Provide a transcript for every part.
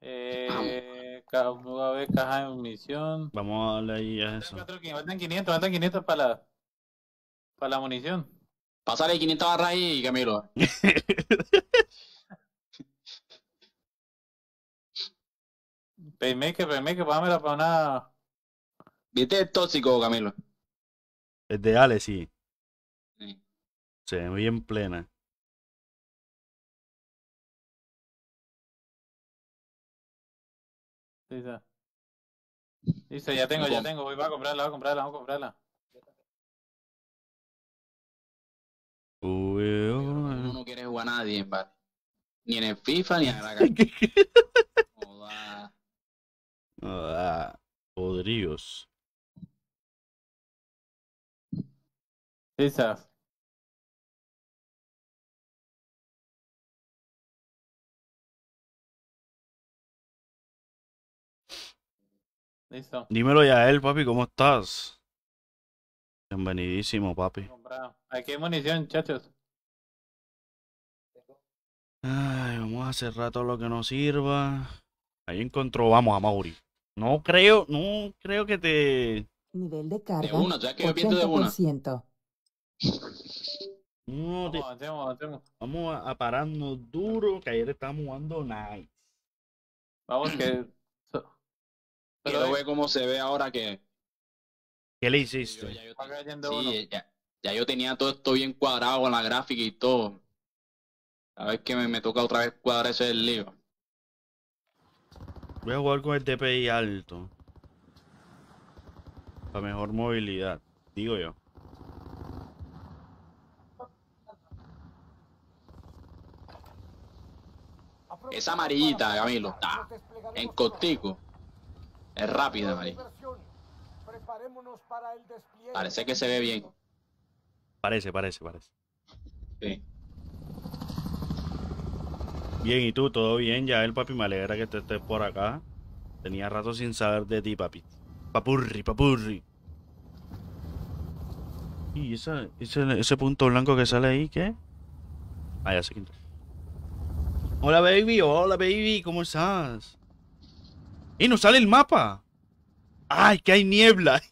Eh, a ver caja de munición. Vamos a darle ahí a eso. Faltan 500, faltan 500 para la, para la munición. Pásale 500 barras ahí, Camilo. Paymaker, Paymaker, págamela para una... ¿Viste el tóxico, Camilo? Es de Ale, sí. Sí. Se ve bien plena. Listo. Listo, ya tengo, ya tengo. Voy a comprarla, voy a comprarla, voy a comprarla. Uy, Uno uy. no quiere jugar a nadie, ¿vale? Ni en el FIFA ni en la Joda. Ah, podridos. Listo. Listo. Dímelo ya él, papi, ¿cómo estás? Bienvenidísimo, papi. Aquí hay munición, chachos. Ay, vamos a cerrar todo lo que nos sirva. Ahí encontró, vamos a Mauri. No creo, no creo que te. Nivel de carga. una, ¿sabes que yo pienso de una? 80%. No te- Vamos, avancemos, avancemos. vamos a, a pararnos duro, que ayer estábamos jugando nice. Vamos que... Quiero Pero ver cómo se ve ahora que. ¿Qué le yo- hiciste? ya yo cayendo uno. Sí, ya, ya yo tenía todo esto bien cuadrado con la gráfica y todo. A ver que me, me toca otra vez cuadrar ese del lío. Voy a jugar con el DPI alto. Para mejor movilidad, digo yo. Esa amarillita, Camilo, está en cortico. Es rápida, Mari. Parece que se ve bien. Parece, parece, parece. Sí. Bien, ¿y tú? ¿Todo bien? Ya el papi me alegra que te estés por acá. Tenía rato sin saber de ti, papi. Papurri, papurri. ¿Y esa, ese, ese punto blanco que sale ahí, qué? Ah, ya sé quién. Hola, baby. Hola, baby. ¿Cómo estás? ¡Y no sale el mapa! ¡Ay, que hay niebla!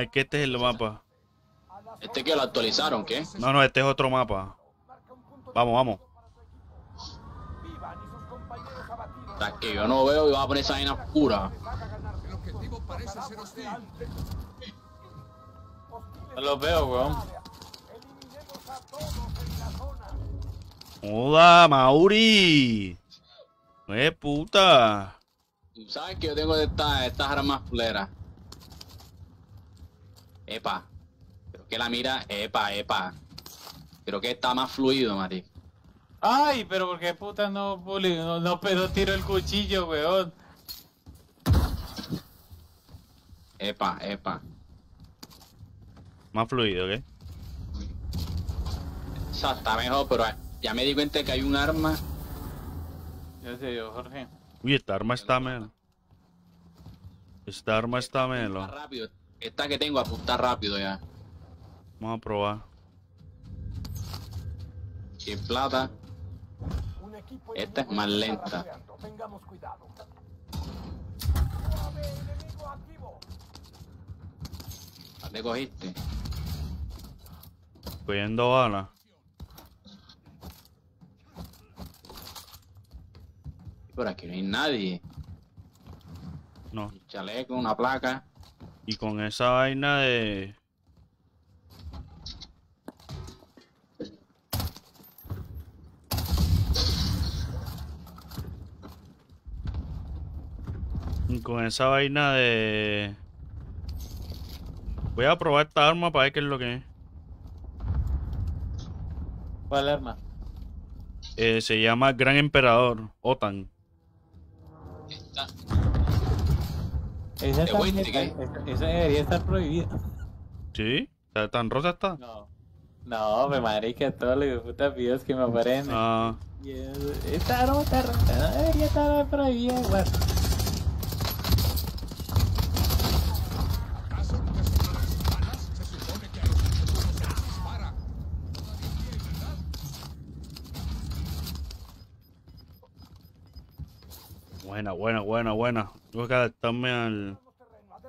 es que este es el mapa. Este que lo actualizaron, ¿qué? No, no, este es otro mapa. Vamos, vamos. O sea, que yo no veo y va a poner esa vaina oscura. No los veo, weón. Hola, Mauri. ¡Eh, puta! Tú sabes que yo tengo de estas, estas armas fuleras. Epa. Creo que la mira, epa, epa. Creo que está más fluido, Mari. Ay, pero ¿por qué puta no, puli- no, no, pero tiro el cuchillo, weón? Epa, epa. Más fluido, ¿qué? O sea, está mejor, pero ya me di cuenta que hay un arma. Ya sé yo, Jorge. Uy, esta arma está melo. Esta arma está Está melo. rápido. Esta que tengo apunta rápido ya. Vamos a probar. Sin plata. Esta es más lenta. ¿La te cogiste? Cogiendo balas. Por aquí no hay nadie. No. Un chaleco, una placa. Y con esa vaina de. Y con esa vaina de. Voy a probar esta arma para ver qué es lo que es. ¿Cuál arma? Eh, se llama Gran Emperador, OTAN. Esa, ¿De también Westing, está- esa- esa debería estar prohibida. ¿Sí? ¿Está ¿Tan rota está? No. No, me marica, todos los putas videos que me aparecen. Ah, Y es- Esta está rota, no debería estar prohibida igual. Buena, buena, buena, buena. Tengo que adaptarme al...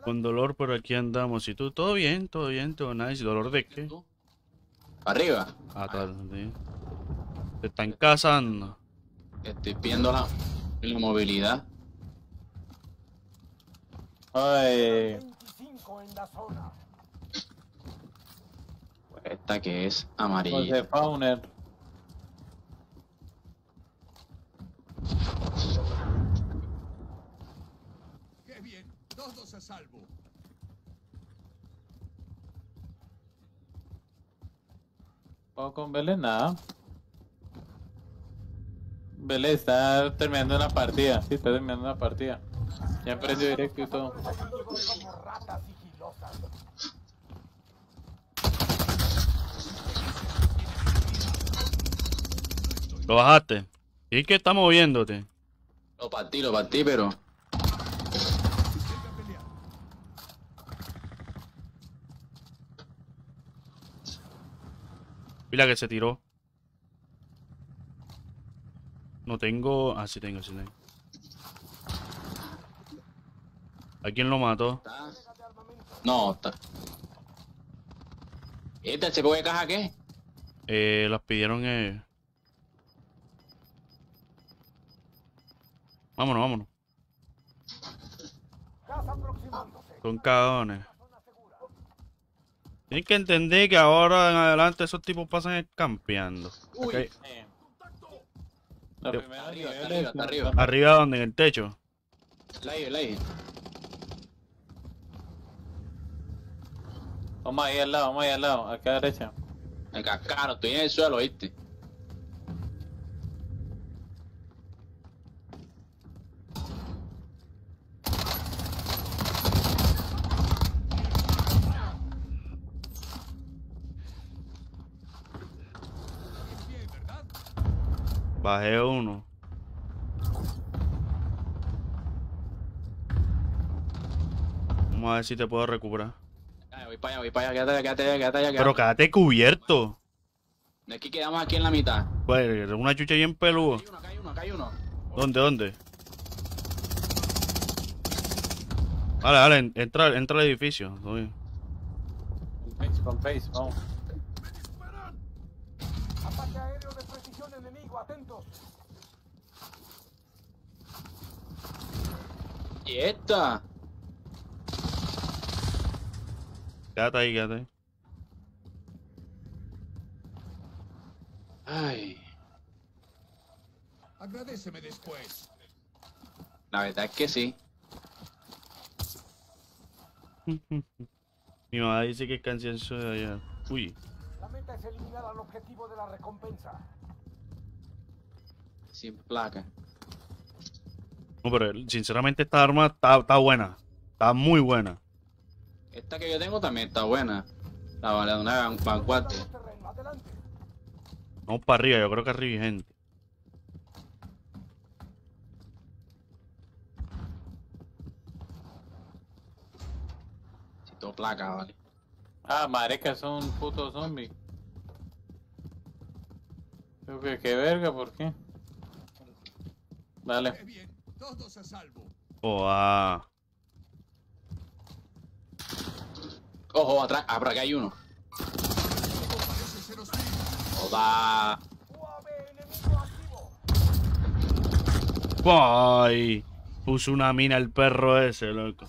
Con dolor, pero aquí andamos. ¿Y tú? ¿Todo bien? ¿Todo bien? ¿Todo nice? ¿Dolor de qué? ¿Tú? ¿Para arriba? Ah, tal, sí. Te están cazando. Estoy viendo la, la movilidad. Ay, 25 en la zona. Esta que es amarilla. Fauner. ¡Qué bien! Todos a salvo. ¿Puedo con Belén? Nada. Belén está terminando una partida. Sí, está terminando una partida. Ya emprendió directo y todo. Como ratas sigilosas. ¿Lo bajaste? ¿Y qué está moviéndote? Lo partí, lo partí, pero. Mira que se tiró. No tengo... Ah, sí tengo, sí tengo. ¿A quién lo mató? No, está. ¿Este se de caja qué? Eh, las pidieron eh... Vámonos, vámonos. Son cagones. Tienen que entender que ahora en adelante esos tipos pasan campeando. Uy. Ok. Eh, La Yo- primera Arriba, está arriba, es- está arriba. ¿Arriba donde? En el techo. Live, live. Vamos ahí al lado, vamos ahí al lado, acá a la derecha. El cascaro, estoy en el suelo, ¿viste? Bajé uno. Vamos a ver si te puedo recuperar. Ay, voy para allá, voy para allá, quédate quédate quédate allá. Pero quédate. cubierto. Es que quedamos aquí en la mitad. Pues, una chucha bien peludo. Acá hay uno, acá hay uno, acá hay uno. ¿Dónde, dónde? Dale, dale, en- entra, entra al edificio. Con pace, con pace, vamos. Ataque aéreo de precisión enemigo. Atentos. ¿Y esta? Quédate ahí, quédate ahí. Ay, Agradeceme después. la verdad es que sí. Mi mamá dice que es cansancio de allá. Uy, La meta es eliminar al objetivo de la recompensa. Sin placa. no, pero sinceramente esta arma está, está buena. Está muy buena. Esta que yo tengo también está buena. La vale una. Los terreno. Adelante. Vamos para arriba, yo creo que arriba hay gente. Si todo placa, vale. Ah, marica, es un puto zombie. Creo que qué verga, ¿por qué? Dale. ¡Qué bien! Todos a salvo. Oh, ah. Ojo, atrás, ah, por acá hay uno. Joda. Ay, puso una mina el perro ese, loco.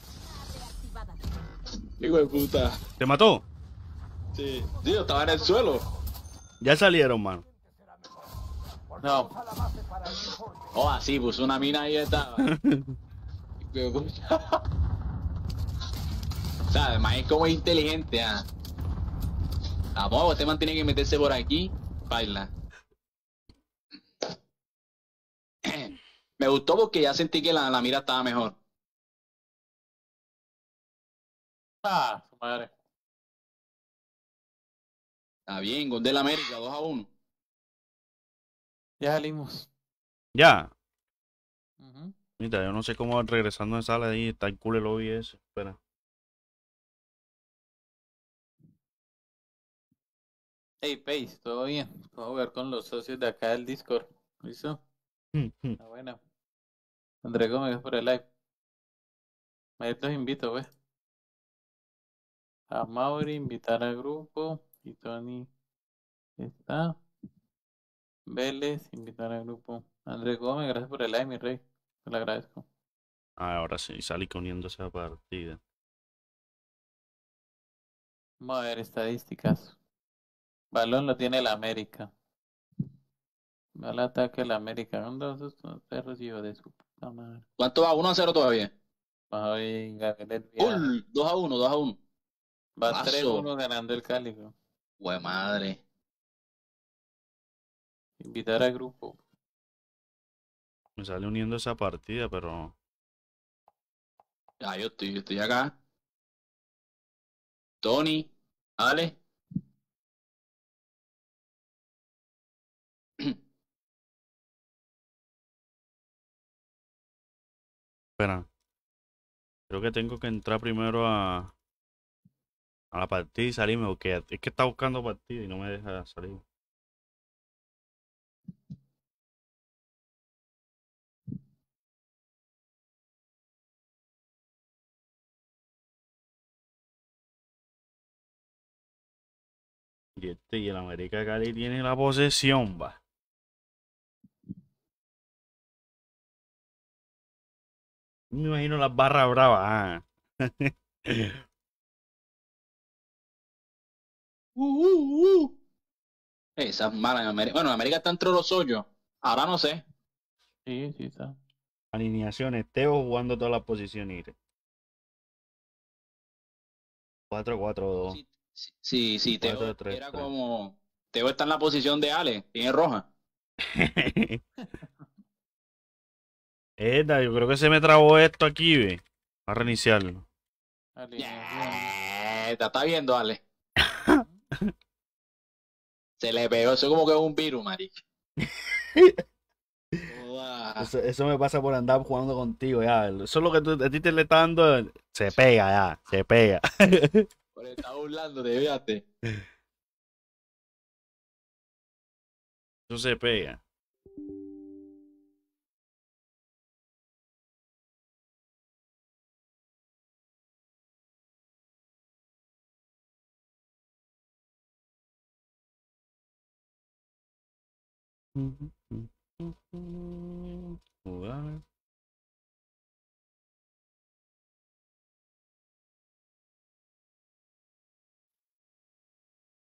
Hijo de puta. ¿Te mató? Sí. Tío, estaba en el suelo. Ya salieron, mano. No, A. Oh, así, puso una mina ahí estaba. De o sea, además es como inteligente, ah. Tampoco, este man tiene que meterse por aquí. Baila. Me gustó porque ya sentí que la, la mira estaba mejor. ah, su madre. Está bien, gol del América, 2 a 1. Ya salimos. Ya. Mira, yo no sé cómo regresando de sala ahí está el culo el lobby ese. Espera. Hey, Pace, ¿todo bien? Puedo jugar con los socios de acá del Discord. ¿Listo? Mm, mm. Está buena. André Gómez, por el live. Ahí los invito, pues. A Mauri, invitar al grupo. Y Tony está. Vélez, invitar al grupo. Andrés Gómez, gracias por el live, mi rey. Te lo agradezco. Ah, ahora sí, salí uniéndose a partida. Vamos a ver estadísticas. Balón lo tiene el América. Al ataque el América. Un dos, dos, dos, te recibo de su puta madre. ¿Cuánto va? 1 a 0 todavía. Ay, Gabriel. Uy, 2 a 1, 2 a 1. Va Paso. 3-1 ganando el Cali. bro. Hue madre. Invitar al grupo. Me sale uniéndose a partida, pero. Ya, yo estoy, yo estoy acá. Tony, Ale. Espera. Creo que tengo que entrar primero a. A la partida y salirme, porque es que está buscando partida y no me deja salir. Y este y el América de Cali tiene la posesión, va. Me imagino las barras bravas. ah. Uh, uh, uh. Esa es mala en América. Bueno, en América está entre los hoyos. Ahora no sé. Sí, sí está. Alineaciones, Teo jugando todas las posiciones. 4-4-2. Sí, sí, Teo era como. Teo está en la posición de Ale, tiene roja. Esta, yo creo que se me trabó esto aquí, ve. A reiniciarlo. Yeah, te está viendo, Ale. Se le pegó, eso como que es un virus, marica. Eso, eso me pasa por andar jugando contigo, ya. Eso es lo que tú, a ti te le está dando. Se pega, ya. Se pega. Por estar burlando, te fíjate. Eso se pega.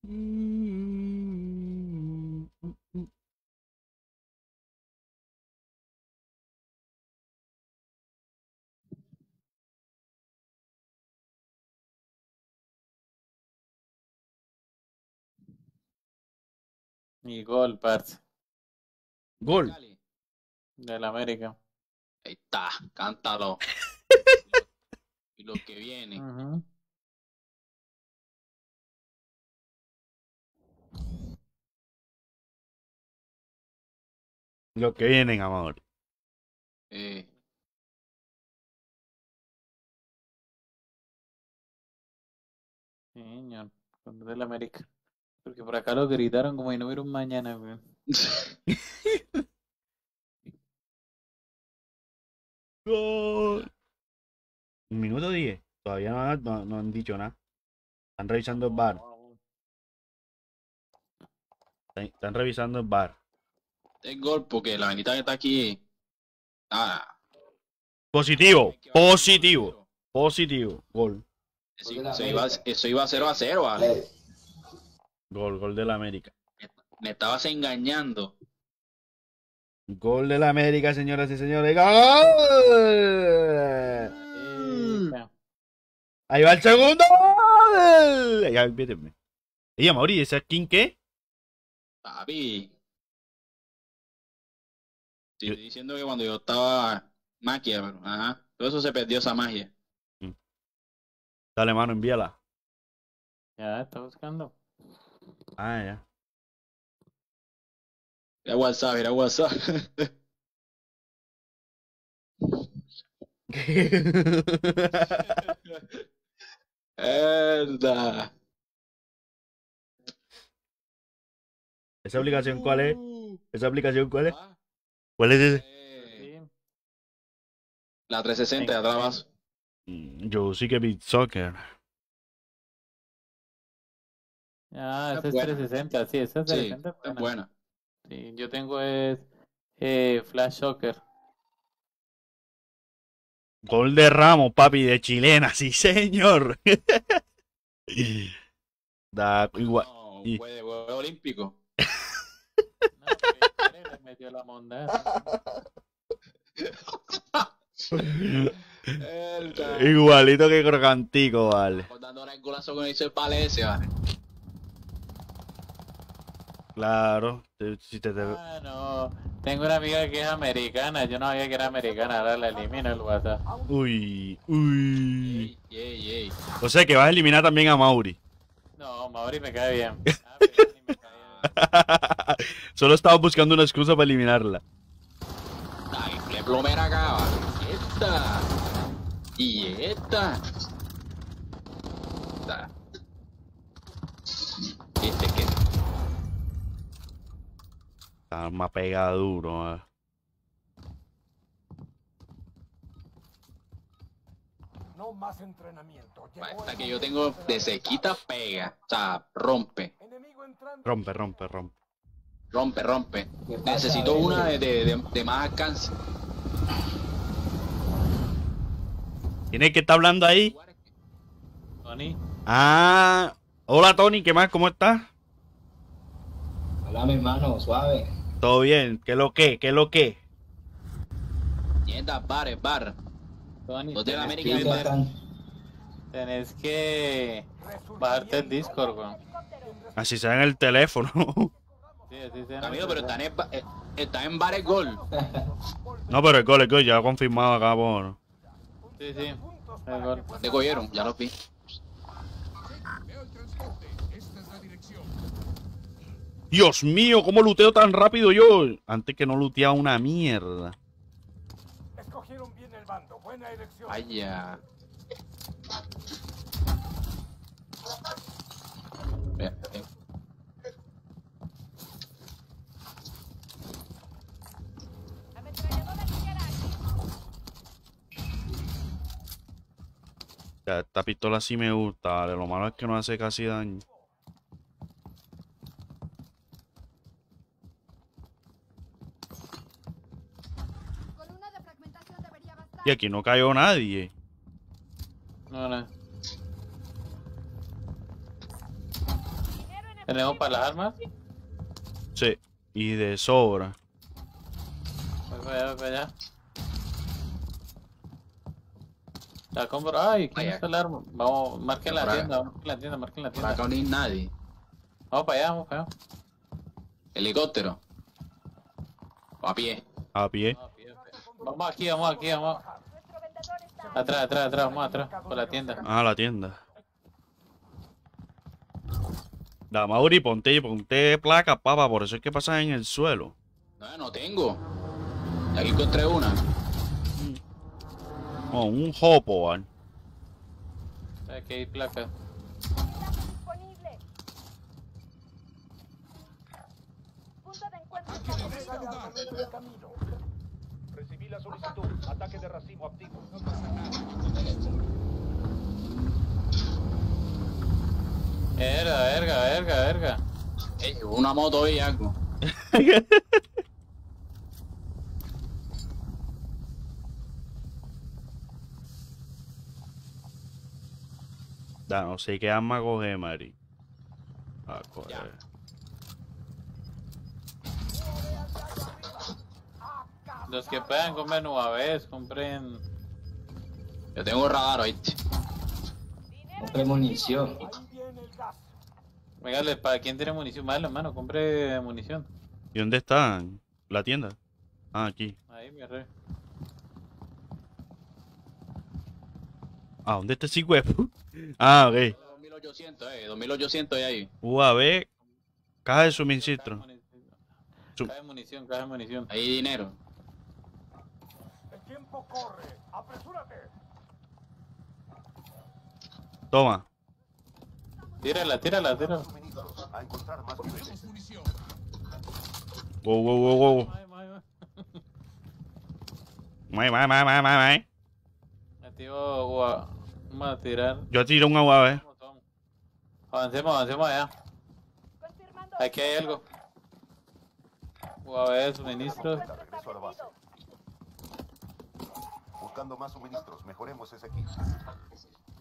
Y gol, parce. Gol. Cali. Del América. Ahí está, cántalo. y lo que viene. Ujú. Lo que vienen, amor. Eh, señor. Gol del América. Porque por acá lo gritaron como si no hubiera un mañana, weón. Gol. Un minuto 10. Todavía no, han- no- no han dicho nada. Están revisando el bar. Están, están revisando el bar. Es gol porque la venita que está aquí. Ah, Positivo. Positivo. Positivo. Gol. eso, eso iba, eso iba 0 a 0, ¿vale? Gol. Gol del América. Me estabas engañando. Gol del América, señoras y señores. ¡Gol! Ahí va el segundo. gol. Ya, véteme. Ella, Mauri, ¿esa quién qué? Papi. Yo- estoy diciendo que cuando yo estaba magia, pero ajá. Todo eso se perdió esa magia. Dale, mano, envíala. Ya, está buscando. Ah, ya. Era WhatsApp, era WhatsApp. Verdad. ¿Esa aplicación cuál es? Uh, ¿Esa aplicación cuál es? ¿Cuál es ese? Sí. La 360 de atrás. Mm, Yo sí que beat soccer. Ah, Esa ese es es buena. 360, sí, esa es Sí, 360. es buena. buena. Sí, yo tengo es eh, Flash Soccer. Gol de Ramos, papi, de chilena, sí, señor. da igual. No, fue de juego olímpico. No, metió la monda. Igualito que crocantico, vale. Ahora el golazo hizo el pale ese, vale. Claro. Si te, te- Ah, no. Tengo una amiga que es americana. Yo no sabía que era americana. Ahora la elimino el WhatsApp. Uy, uy. Ey, ey, ey. O sea que vas a eliminar también a Mauri. No, Mauri me cae bien. Solo estaba buscando una excusa para eliminarla. Ay, le plomera. Y esta. Y esta. Esta. Este que. Arma pega duro. ah. No más entrenamiento. Esta que yo tengo de sequita pega. O sea, rompe. Enemigo. Rompe, rompe, rompe. Rompe, rompe. Necesito una de, de, de- de más alcance. ¿Quién que está hablando ahí? Tony, Ah. Hola Tony, ¿qué más? ¿Cómo estás? Hola, mi hermano, suave. Todo bien. ¿Qué lo que? ¿Qué lo que? Tiendas, bares, bar. Tony, Los de la tenés América que, ¿Qué Bien, meter- están? tenés que bajarte el Discord, weón. Así sea en el teléfono. Sí, así se Amigo, pero está en, eh, está en bares gol. no, pero el gol, el gol ya confirmado acá por. Sí, sí. El gol. Te cogieron, ya los vi. Veo el transporte. Esta es la dirección. Dios mío, ¿cómo luteo tan rápido yo? Antes que no luteaba una mierda. Escogieron bien el bando. Buena elección. Vaya. Ya, esta pistola sí me gusta, vale. Lo malo es que no hace casi daño. Con una defragmentación debería bastar. Y aquí no cayó nadie. No, no. ¿Tenemos para las armas? Sí. Y de sobra. Voy para allá, voy para allá. La compro. Ay, ¿quién Vaya. está el arma? Vamos, marquen la tienda, marquen la tienda, marquen la Por tienda. acá no hay nadie. Vamos para allá, vamos para allá. Helicóptero. O a pie. A pie. Vamos, pie, pie. Vamos aquí, vamos aquí, vamos. Atrás, atrás, atrás, vamos atrás, por la tienda. Ah, la tienda. Da, Mauri, ponte, ponte placa, papa, por eso es que pasa en el suelo. No, no tengo. Aquí encontré una. Oh, un hopo, ¿vale? Aquí hay camino. Recibí la solicitud. Ataque de racimo activo. No pasa nada. Verga, verga, verga. Ey, una moto y algo. Da, no sé qué arma coge, Mari. Ah, coge. Ya. Los que puedan comer vez compren. Yo tengo radar, ¿oíste? Compre munición. Ahí viene el gas. Dígale, ¿para quién tiene munición? Vale, hermano, compre munición. ¿Y dónde están? ¿La tienda? Ah, aquí. Ahí, mi rey. Ah, ¿dónde está ese huevo? Ah, ok. 2800, eh. 2800 y ahí. UAV, caja de Caja de suministro. caja de munición, caja de munición. Ahí dinero. El tiempo corre. Apresúrate. Toma. Tírala, tírala, tírala. Wow, wow, wow, wow. Mai, mai, mai, mai, mai, mai. Activo. Vamos a tirar. Yo tiro un. Vamos, vamos. Avancemos, avancemos allá. Aquí hay algo. UAV de suministros. A. Buscando más suministros. Mejoremos ese equipo.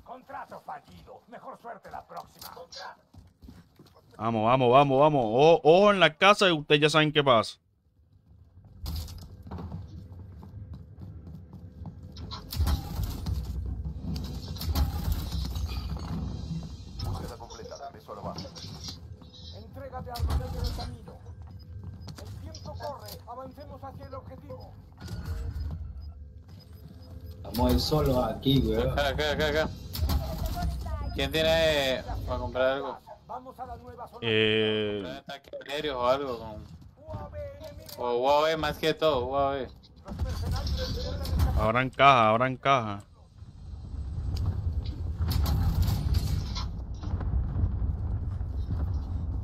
Contrato fallido. Mejor suerte la próxima. Vamos, vamos, vamos, vamos. Ojo en la casa y ustedes ya saben qué pasa. Búsqueda completa. Regreso a la base. Entrega de armamento en el camino. El tiempo corre. Avancemos hacia el objetivo. Ahí solos aquí, weón. Acá, acá, acá, acá. ¿Quién tiene eh, para comprar algo? Vamos a la nueva zona. Eh, ¿Un ataque aéreo o algo? Con... O UAV más que todo, escapar. ahora en caja, ahora en caja.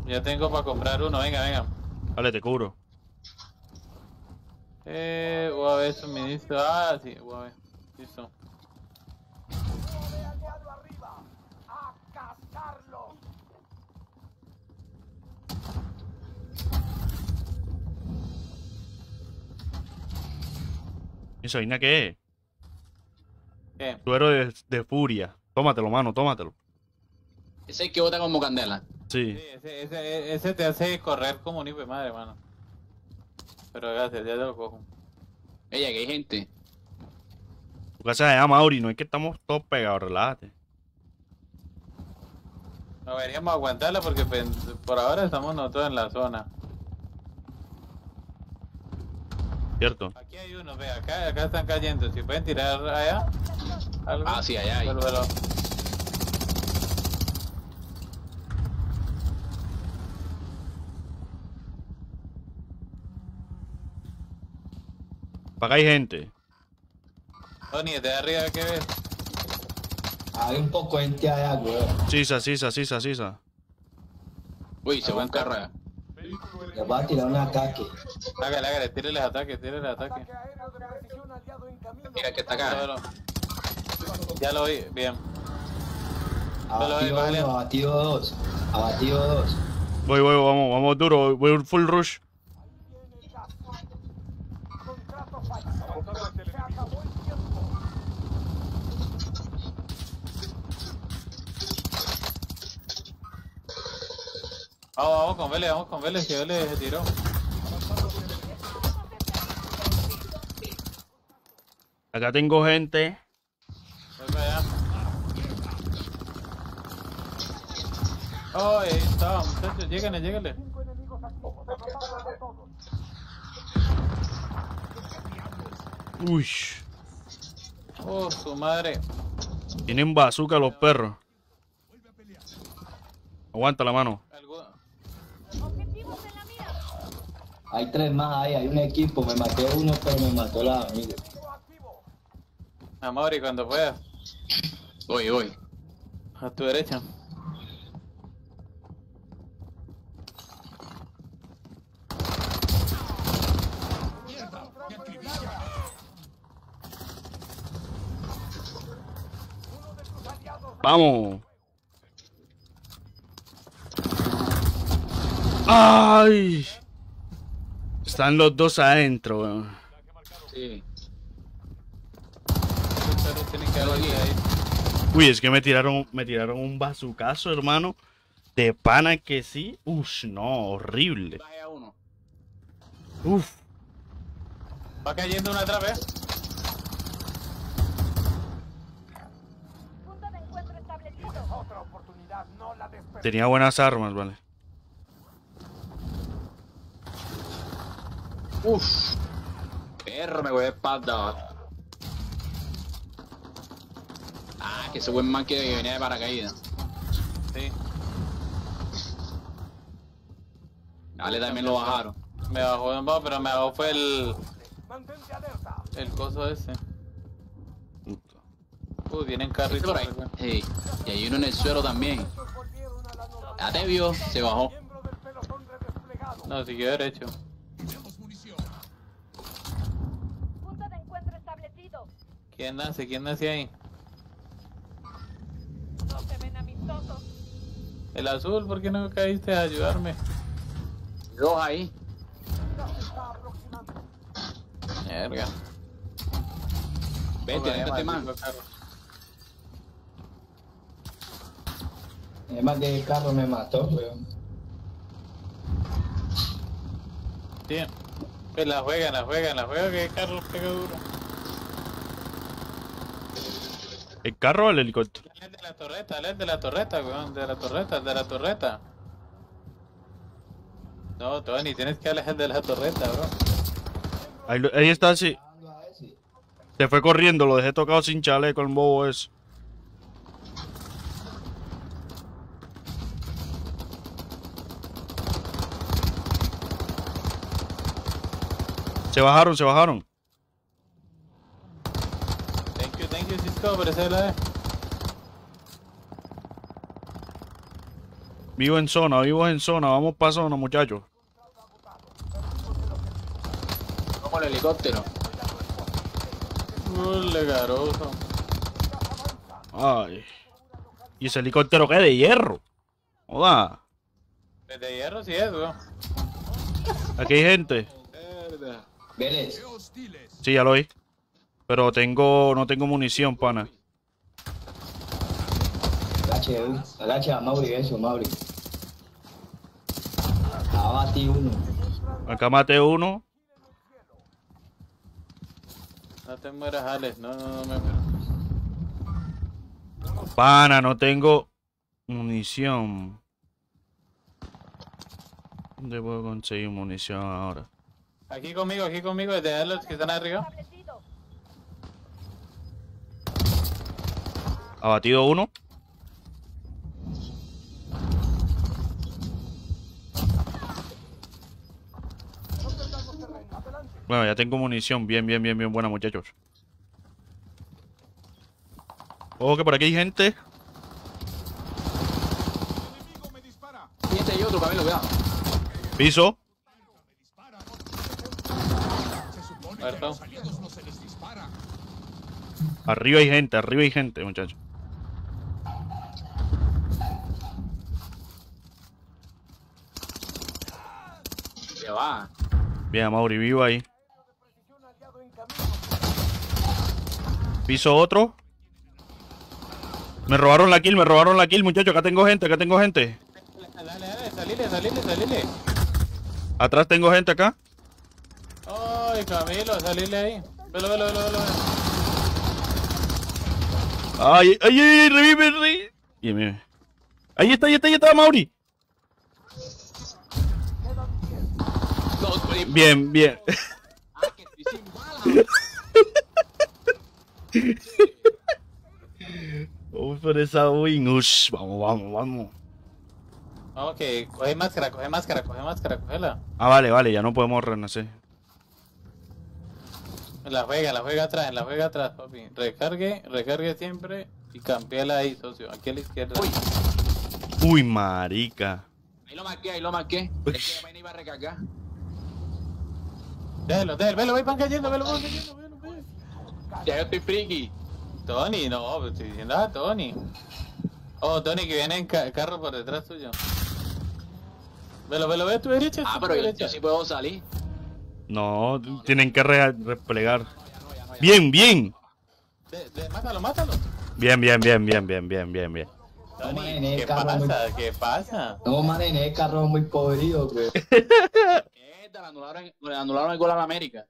Ya tengo para comprar uno, venga, venga. Dale, te cubro. Eh, UAV suministro. Ah, sí, UAV. Listo. Aliado arriba. A cascarlo. ¿Esa vaina qué es? ¿Qué? Suero de, de furia. Tómatelo, mano, tómatelo. Ese que bota como candela. Sí, Sí. ese, ese, ese te hace correr como un hijo de madre, mano. Pero gracias, ya te lo cojo. Ella, que hay gente. Casa se llama Mauri, no es que estamos todos pegados, relájate. No deberíamos aguantarla porque por ahora estamos nosotros en la zona. ¿Cierto? Aquí hay uno, ve, acá, acá están cayendo. Si pueden tirar allá. Algo. Ah, sí, allá hay. Vuélvelo. Para acá hay gente. Tony, desde arriba, ¿qué ves? Hay un poco de gente allá, weón. Sisa, sisa, sisa, sisa. Uy, se fue un carro allá. Les va a tirar un ataque. Hágale, hágale, tírele ataque, tírele ataque. Ataque en. Mira que está acá. Ya lo vi, bien. Abatido bájale. uno, abatido dos. Abatido dos. Voy, voy, vamos, vamos duro. Voy full rush. Viene el gas. Contrato fallido. Se acabó el tiempo. Vamos, vamos con Vélez, vamos con Vélez, que Vélez se tiró. Acá tengo gente. Voy para allá. Oh, ahí estaba, muchachos, lléganle, lléganle. Uy. Oh, su madre. Tienen bazooka los perros. Aguanta la mano. Hay tres más ahí. Hay un equipo. Me maté uno, pero me mató la amiga. Enemigo activo. Amaury, cuando puedas. Voy, voy. A tu derecha. Vamos. ¡Ay! Están los dos adentro. weón. Sí. Uy, es que me tiraron, me tiraron un bazucazo, hermano. De pana que sí. Uf, no, horrible. Uf. Va cayendo una otra vez. Punto de encuentro establecido. Otra oportunidad. No la desperdicies. Tenía buenas armas, vale. Uf. Perro, me voy de espalda. Ah, que ese buen man que venía de paracaídas. Sí. Dale, también lo bajaron. Me bajó un poco, pero me bajó fue el, el coso ese. Uy, vienen Este carritos. por ahí. Sí. Y hay uno en el suelo también. Ya te vio, se bajó. No, siguió derecho. ¿Quién nace? ¿Quién nace ahí? No se ven. El azul, ¿por qué no caíste a ayudarme? Dos ahí. Verga. Vete, este vete, man. Además que el carro me mató, weón. Bien. Pues la juegan, la juegan, la juegan que el carro pega duro. ¿El carro o el helicóptero? El de la torreta, el de la torreta, weón, de la torreta, el de la torreta. No, Tony, tienes que alejar de la torreta, bro. Ahí, ahí está, sí. Se fue corriendo, lo dejé tocado sin chaleco el bobo ese. Se bajaron, se bajaron. Lado. Vivo en zona, vivo en zona. Vamos para zona, muchachos. Como el helicóptero. Ule, garoso. Ay. ¿Y ese helicóptero qué? De hierro. Joda. Desde hierro sí es, weón. Aquí hay gente. Vélez, Sí, ya lo vi. Pero tengo, no tengo munición, pana. agache, eh. agache a Mauri, eso, Mauri. Abati uno. Acá maté uno. No te mueras, Alex. No, no, no me muero. Pana, no tengo munición. ¿Dónde puedo conseguir munición ahora? Aquí conmigo, aquí conmigo, desde los que están arriba. Abatido uno. Bueno, ya tengo munición. Bien, bien, bien, bien buena, muchachos. Ojo que por aquí hay gente. Este. Piso. Arriba hay gente, arriba hay gente, muchachos. Va. Bien, Mauri, vivo ahí. Piso otro. Me robaron la kill, me robaron la kill, muchachos. Acá tengo gente, acá tengo gente. Dale, dale, salile, salile, salile. Atrás tengo gente acá. Ay, Camilo, salile ahí. Velo, velo, velo, velo. Ay, ay, ay, ay, revive, revive. Bien, bien. Ahí está, ahí está, ahí está, Mauri. Bien, bien. ah, que estoy sin balas. Vamos por esa win. Ush, vamos, vamos, vamos. Ok, coge máscara, coge máscara, coge máscara, cogela. Ah, vale, vale, ya no podemos renacer. La juega, la juega atrás, la juega atrás, papi. Recargue, recargue siempre y campeala ahí, socio. Aquí a la izquierda. Uy. Uy, marica. Ahí lo marqué, ahí lo marqué. Es que me iba a recargar. Déjelo, déjelo, velo, van cayendo, velo, van cayendo, velo, velo. Ya yo estoy friki. Tony, no, pues estoy diciendo a Tony. Oh, Tony, que viene en ca- carro por detrás tuyo. Velo, velo, ve a tu derecha. Ah, pero yo, derecha. yo sí puedo salir. No, tienen que re- replegar. Bien, bien. De- de- mátalo, mátalo. Bien, bien, bien, bien, bien, bien, bien, bien. Tony, ¿qué pasa? ¿Qué pasa? No, manen, el carro es muy podrido, güey. Le anularon, le anularon el gol a la América.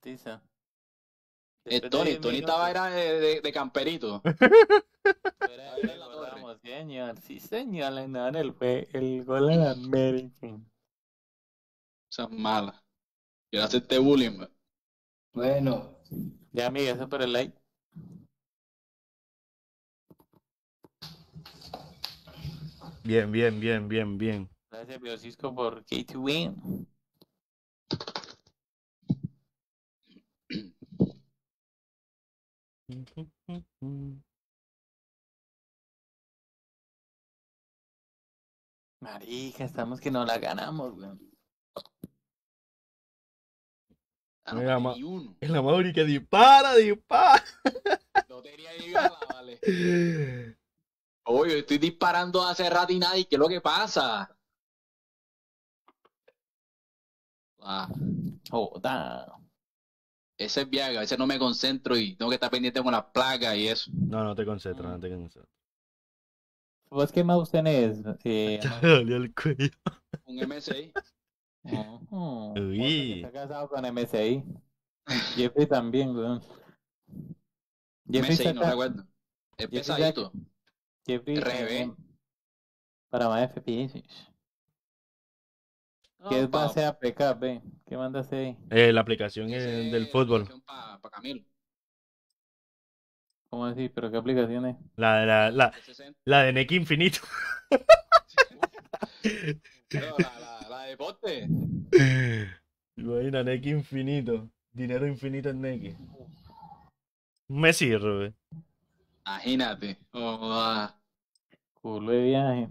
Tiza. De Tony, 10 Tony estaba era de, de, de camperito. Señor. Sí, señor, le dan el, el gol a la América. Esa es mala. Quiero hacerte bullying. man. Bueno, Ya, amiga, eso por el like. Bien, bien, bien, bien, bien. Gracias, Biosisco, por K2Win. Marica, estamos que no la ganamos, weón. Ah, ma-. Es la Mauri que dispara, dispara. No tenía ni bala, vale. Oye, estoy disparando hace rato y nadie. ¿Qué es lo que pasa? Ah, Joda. ese es viaje, a veces no me concentro y tengo que estar pendiente con las placas y eso. No, no te concentras, no te concentras. ¿Vos qué mouse tenés? Eh, Te dolió el cuello. Un M6. Ujú. Uy. Está casado con MSI. Jeffrey también, weón. Jeffrey M6, no recuerdo. Es Jeffrey pesadito. Jeffrey RGB. para más FPS. ¿Qué es No, pa- base APK, ve? ¿Qué mandas ahí? Eh, la aplicación es del fútbol. Para Camilo. ¿Cómo decir? ¿Pero qué aplicación es? La, la, la, 60. la de Neki Infinito. La, la, la de deporte. Imagina, Neki Infinito. Dinero infinito en Neki. Me sirve. Imagínate. Oh, ah. Culo de viaje.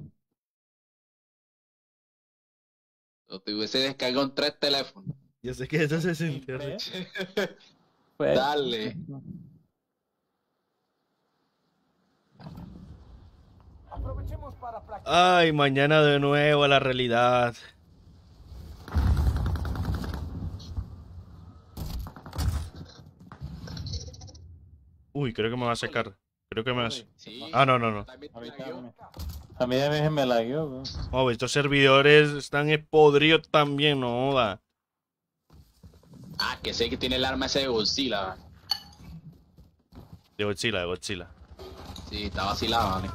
Lo tuviese descargado en tres teléfonos. Yo sé que eso se sintió. Rico. Pues- Dale. Aprovechemos para practicar. Ay, mañana de nuevo a la realidad. Uy, creo que me va a secar. Creo que me Sí. Ah, no, no, no. También también. Me la guió, weón. Oh, estos servidores están podridos también, no joda. Ah, que sé que tiene el arma ese de Godzilla. De Godzilla, de Godzilla. Sí, está vacilado, vale.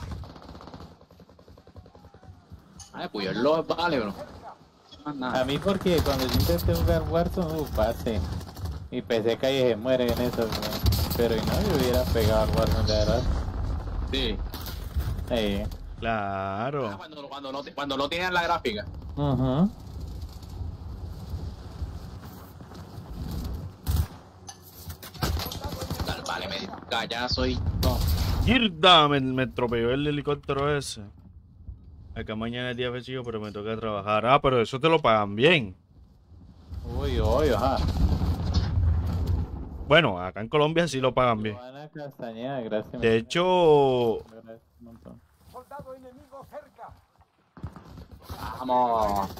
Ay, pues yo lo vale, bro. A mí porque cuando yo intenté jugar Warzone, uh, parce. Mi PC cae y se muere en eso, weón. Pero y no, hubiera pegado al Warzone de verdad. Sí. Eh. Ah, Claro. cuando, cuando, no, cuando no tienen la gráfica. Ujú. Tal, vale, me callazo y. No. ¡Mierda! Me, me atropelló el helicóptero ese. Acá mañana es día festivo, pero me toca trabajar. Ah, pero eso te lo pagan bien. Uy, uy, ajá. Bueno, acá en Colombia sí lo pagan bien. De hecho. Soldado enemigo cerca. Vamos.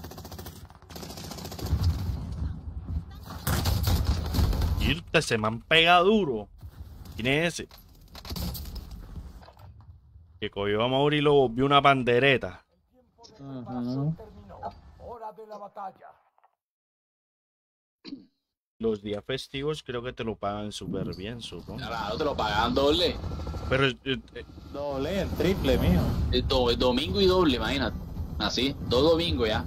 irte, se me han pegado duro. ¿Quién es ese? Que cogió a Mauri y lo volvió una pandereta. Tiempo de Ujú. preparación terminó. Hora de la batalla. Los días festivos creo que te lo pagan súper bien, supongo. Claro, te lo pagan doble. Pero eh, eh, Doble, el triple, mijo. El, do- el domingo y doble, imagínate. Así, dos domingos ya.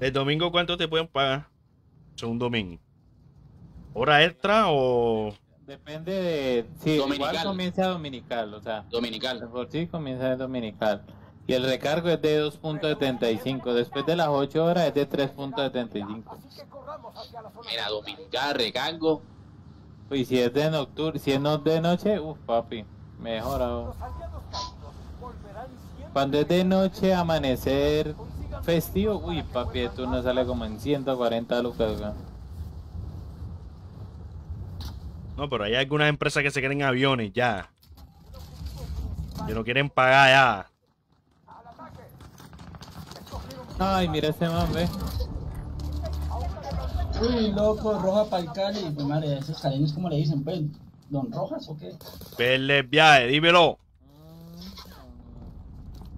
el domingo, ¿cuánto te pueden pagar? Son un domingo. ¿Hora extra o...? Depende de. Sí, igual Dominical. comienza dominical, o sea. Dominical. por sí comienza dominical. Y el recargo es de 2.75. Después de las 8 horas es de 3.75. Así que corramos hacia la zona. Mira, dominical, recargo. Y si es de nocturno, si es no de noche, uff, papi, mejor aún. Los aliados caídos volverán siempre. Cuando es de noche, amanecer festivo, uy, papi, tú no sale como en 140 lucas, weón. No, pero hay algunas empresas que se quieren aviones ya. Que no quieren pagar ya. Al ataque. Escogieron Ay, mira ese man, ve. Uy, loco, roja para el Cali. Pues madre, esos caleños, ¿cómo le dicen? Pues, ¿Don Rojas o qué? Verle viaje, dímelo.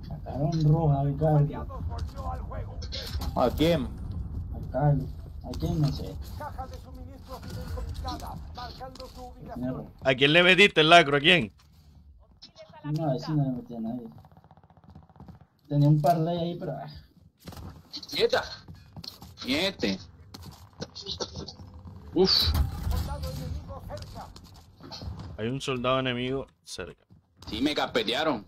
Sacaron roja al Cali. ¿A quién? Al Cali. ¿A quién? No sé. Caja de suministros identificada, marcando su ubicación. ¿A quién le metiste el lacro? ¿A quién? No, a ese no le metí a nadie. Tenía un parlay ahí, pero... Quieta. Miete. Uf. Hay un soldado enemigo cerca. Sí, me carpetearon.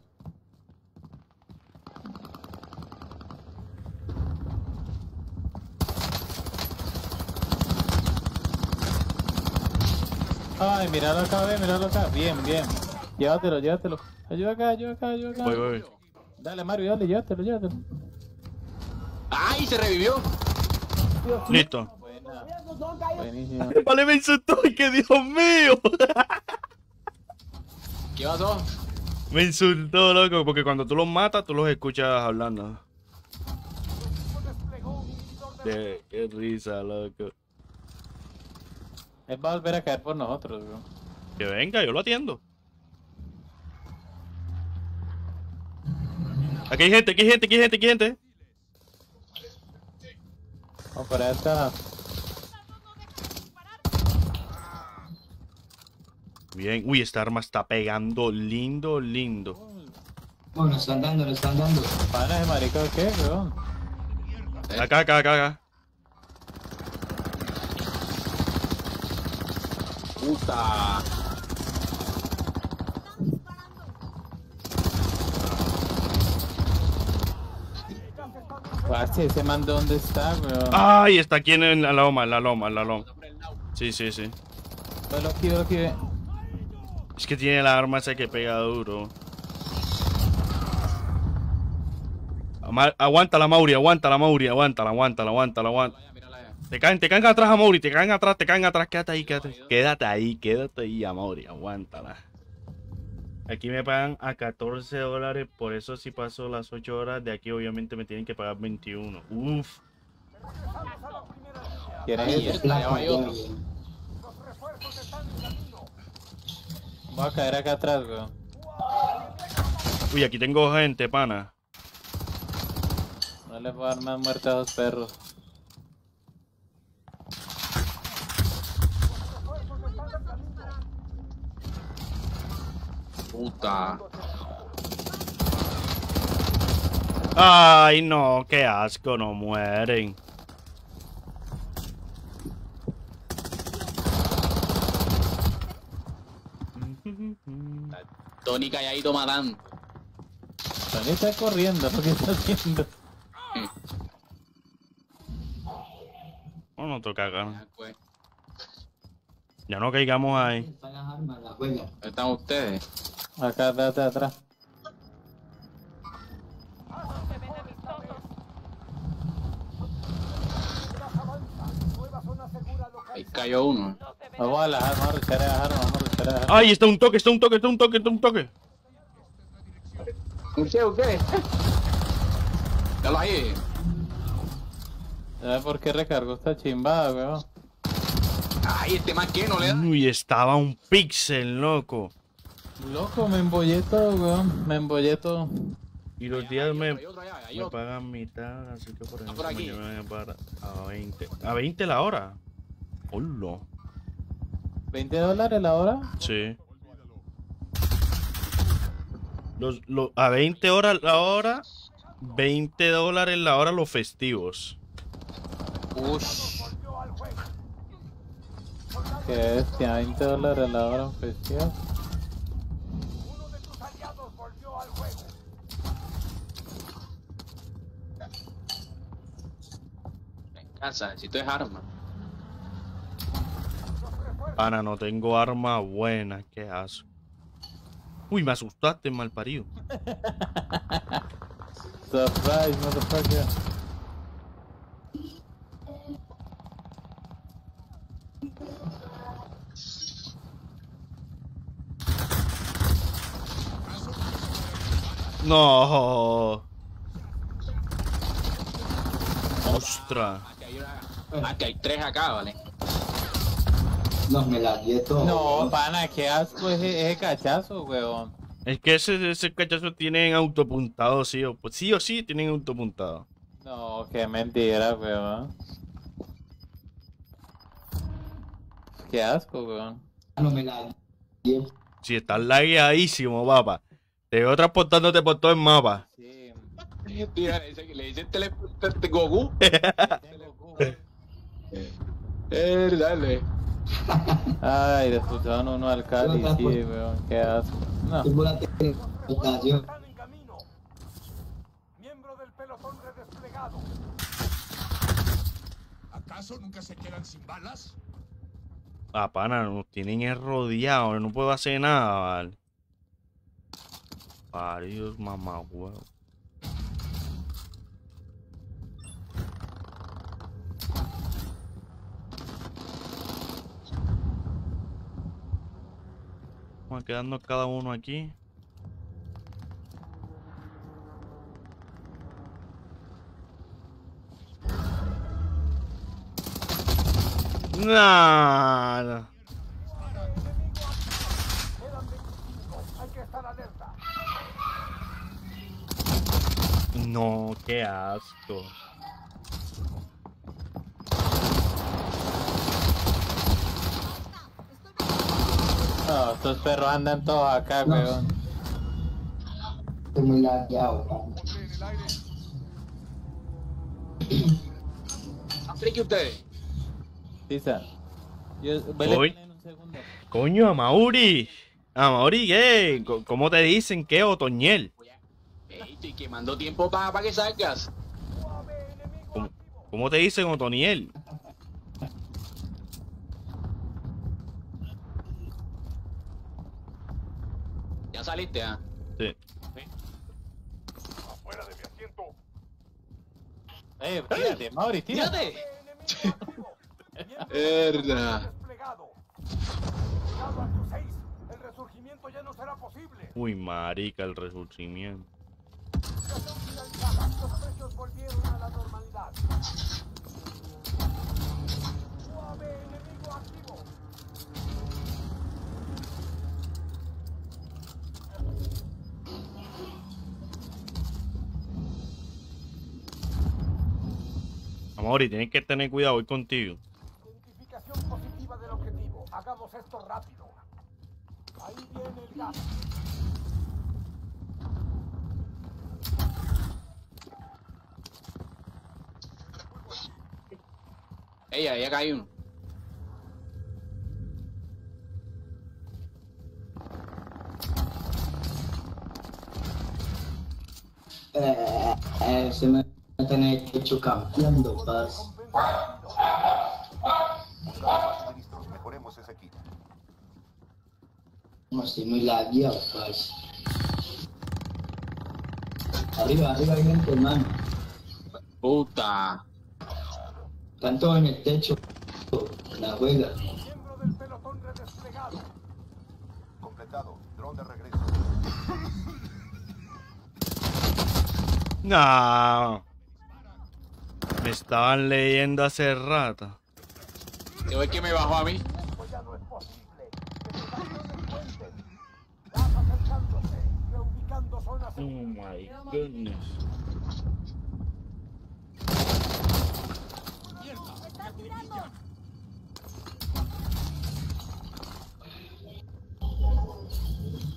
Ay, míralo acá, ve, míralo acá. Bien, bien. Llévatelo, llévatelo. Ayuda acá, ayuda acá, ayuda acá. Voy, voy. Dale, Mario, dale, llévatelo, llévatelo. ¡Ay, se revivió! Listo. Buena. Buenísimo. Vale, me insultó y que Dios mío. ¿Qué pasó? Me insultó, loco, porque cuando tú los matas, tú los escuchas hablando. Qué risa, loco. Él va a volver a caer por nosotros, weón. Que venga, yo lo atiendo. Aquí hay gente, aquí hay gente, aquí hay gente, aquí hay gente. Vamos por allá está. Bien, uy, esta arma está pegando lindo, lindo. Bueno, están dando, lo están dando. ¿Pana de marico qué, weón? Acá, acá, acá, acá. Puta. Parce, ese man dónde está, weón. Ay, está aquí en la loma, en la loma, en la loma. Sí, sí, sí. Aquí, velo aquí, ve. Es que tiene la arma esa que pega duro. Ama- Aguántala, Mauri, aguántala, Mauri, aguántala, aguántala, aguántala, aguántala. Te caen, te caen atrás, Mauri, te caen atrás, te caen atrás, quédate ahí, quédate. Quédate ahí, quédate ahí, Mauri, aguántala. Aquí me pagan a 14 dólares, por eso si paso las 8 horas de aquí obviamente me tienen que pagar 21. Uf. Voy a caer acá atrás, weón. Uy, aquí tengo gente, pana. No les voy a dar más muerte a esos perros. Puta. Ay, no, qué asco, no mueren. Tony calladito matando. Tony está corriendo, ¿lo que está haciendo? No, no toca acá. Ya, no caigamos ahí. Están las armas, la juega. ¿Dónde están ustedes? Acá, atrás, atrás. Ahí cayó uno. Vamos a las armas, vamos a las armas, vamos a las armas. Ay, está un toque, está un toque, está un toque, está un toque. ¿Usted o qué? Dalo ahí. ¿Sabes por qué recargó esta chimbada, weón? Ay, este más que no le da. Uy, estaba un pixel, loco. Loco, me embollé todo, weón. Me embollé todo. Y los días me, Hay allá, me pagan mitad, así que por eso por aquí. me van a pagar a 20. ¿A 20 la hora? Hola. ¿20 dólares la hora? Sí. Los, lo- a 20 horas la hora, 20 dólares la hora los festivos. Ush. Que bestia, 20 dólares la hora en festival. Uno de tus aliados volvió al juego. En casa, necesito es arma. Pana, no tengo arma buena, qué asco. Uy, me asustaste, mal parido. Surprise, motherfucker. No. Ostras. Una- aquí hay tres acá, ¿vale? No, me la di todo. No, pana, qué asco ese, ese cachazo, weón. Es que ese, ese cachazo tienen autopuntado, sí o, sí o sí tienen autopuntado. No, qué mentira, weón. Qué asco, weón. No me la di. Si estás lagueadísimo, papá. Te veo transportándote por todo el mapa. Sí. Le dice, le dice el teléfono este Goku. Eh, dale. Ay, le escucharon uno al Cali, sí, weón. Qué asco. No. Están en camino. Miembro del pelotón redesplegado. ¿Acaso nunca se quedan sin balas? Ah, pana, nos tienen es rodeado, no puedo hacer nada, vale. Paridos, mamá, huevo. Vamos a quedarnos cada uno aquí. Nada. Quedan 25. Hay que estar alerta. No, qué asco. No, estos perros andan todos acá, No. weón. Estoy muy. ¿Están friki ustedes? Pisa. Yo, Voy. en un segundo. Coño, Amauri. Amauri, ¿qué? ¿Cómo te dicen qué, Otoñel? Ey, estoy quemando tiempo para que salgas. ¿Cómo, cómo te dicen Otoniel? Ya saliste, ¿ah? Sí. Afuera de mi asiento. Eh, tírate, Mauri, tírate. ¡Tírate! Enemigo activo. Miembro Herda. desplegado. Llegado al tu 6. El resurgimiento ya no será posible. Uy, marica, el resurgimiento. Los precios volvieron a la normalidad. UAV enemigo activo. Amauri, tienes que tener cuidado, voy contigo. Identificación positiva del objetivo. Hagamos esto rápido. Ahí viene el gas. Ey, ahí acá hay uno. Eh, eh, se me tener hecho campeando, paz. Mejoremos ese equipo. No estoy muy lagueado, paz. Arriba, arriba hay gente, hermano. Puta. Están todos en el techo. La juega. Miembro del pelotón redesplegado. Completado. Dron de regreso. No. Me estaban leyendo hace rato. Te voy que me bajó a mí. Oh my goodness.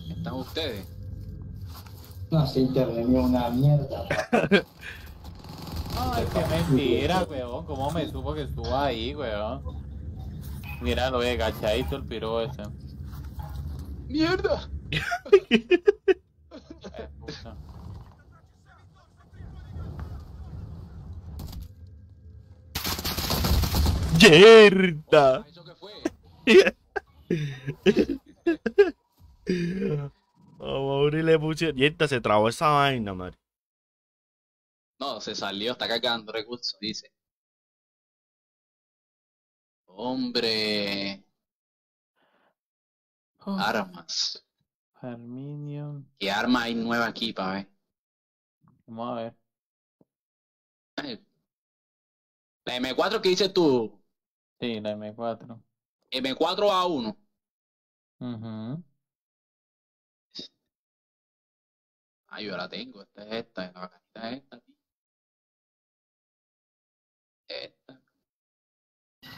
¿Están ustedes? No, se intervenió una mierda. Ay, qué mentira, weón. ¿Cómo me supo que estuvo ahí, weón? Mira, lo ve agachadito el piro ese. ¡Mierda! ¡Yerda! ¿Eso qué fue? A Mauri le pusieron. Yerda se trabó esa vaina, Mari. No, se salió, está cargando recursos, dice. Hombre, Oh, armas. Aluminium. ¿Qué arma hay nueva aquí, pa' ver? Vamos a ver. La M4 que dices tú, Sí, la M4. M4 A1. Ujú. Ah, yo la tengo, esta es esta, la bacanita es. Esta.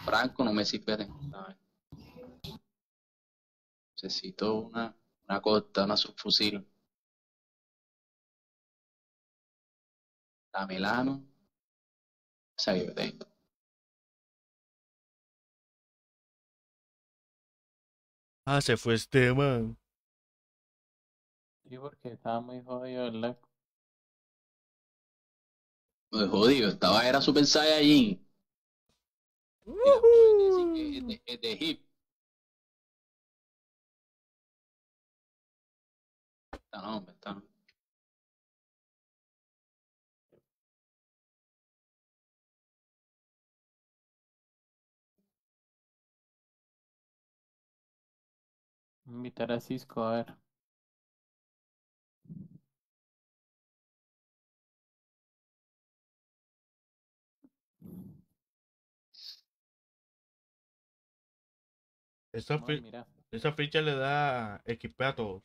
Franco no me sirve de nada. Necesito una, una costa, una subfusil. La Melano. Esa que yo tengo. Ah, se fue este man. Sí, porque estaba muy jodido el lag. Muy jodido, estaba era Super Saiyajin. Y después decir que es de, es de hip. Esta no, hombre, no. Invitar a Cisco, a ver. Esa, Ay, fi- mira. esa ficha le da XP a todos.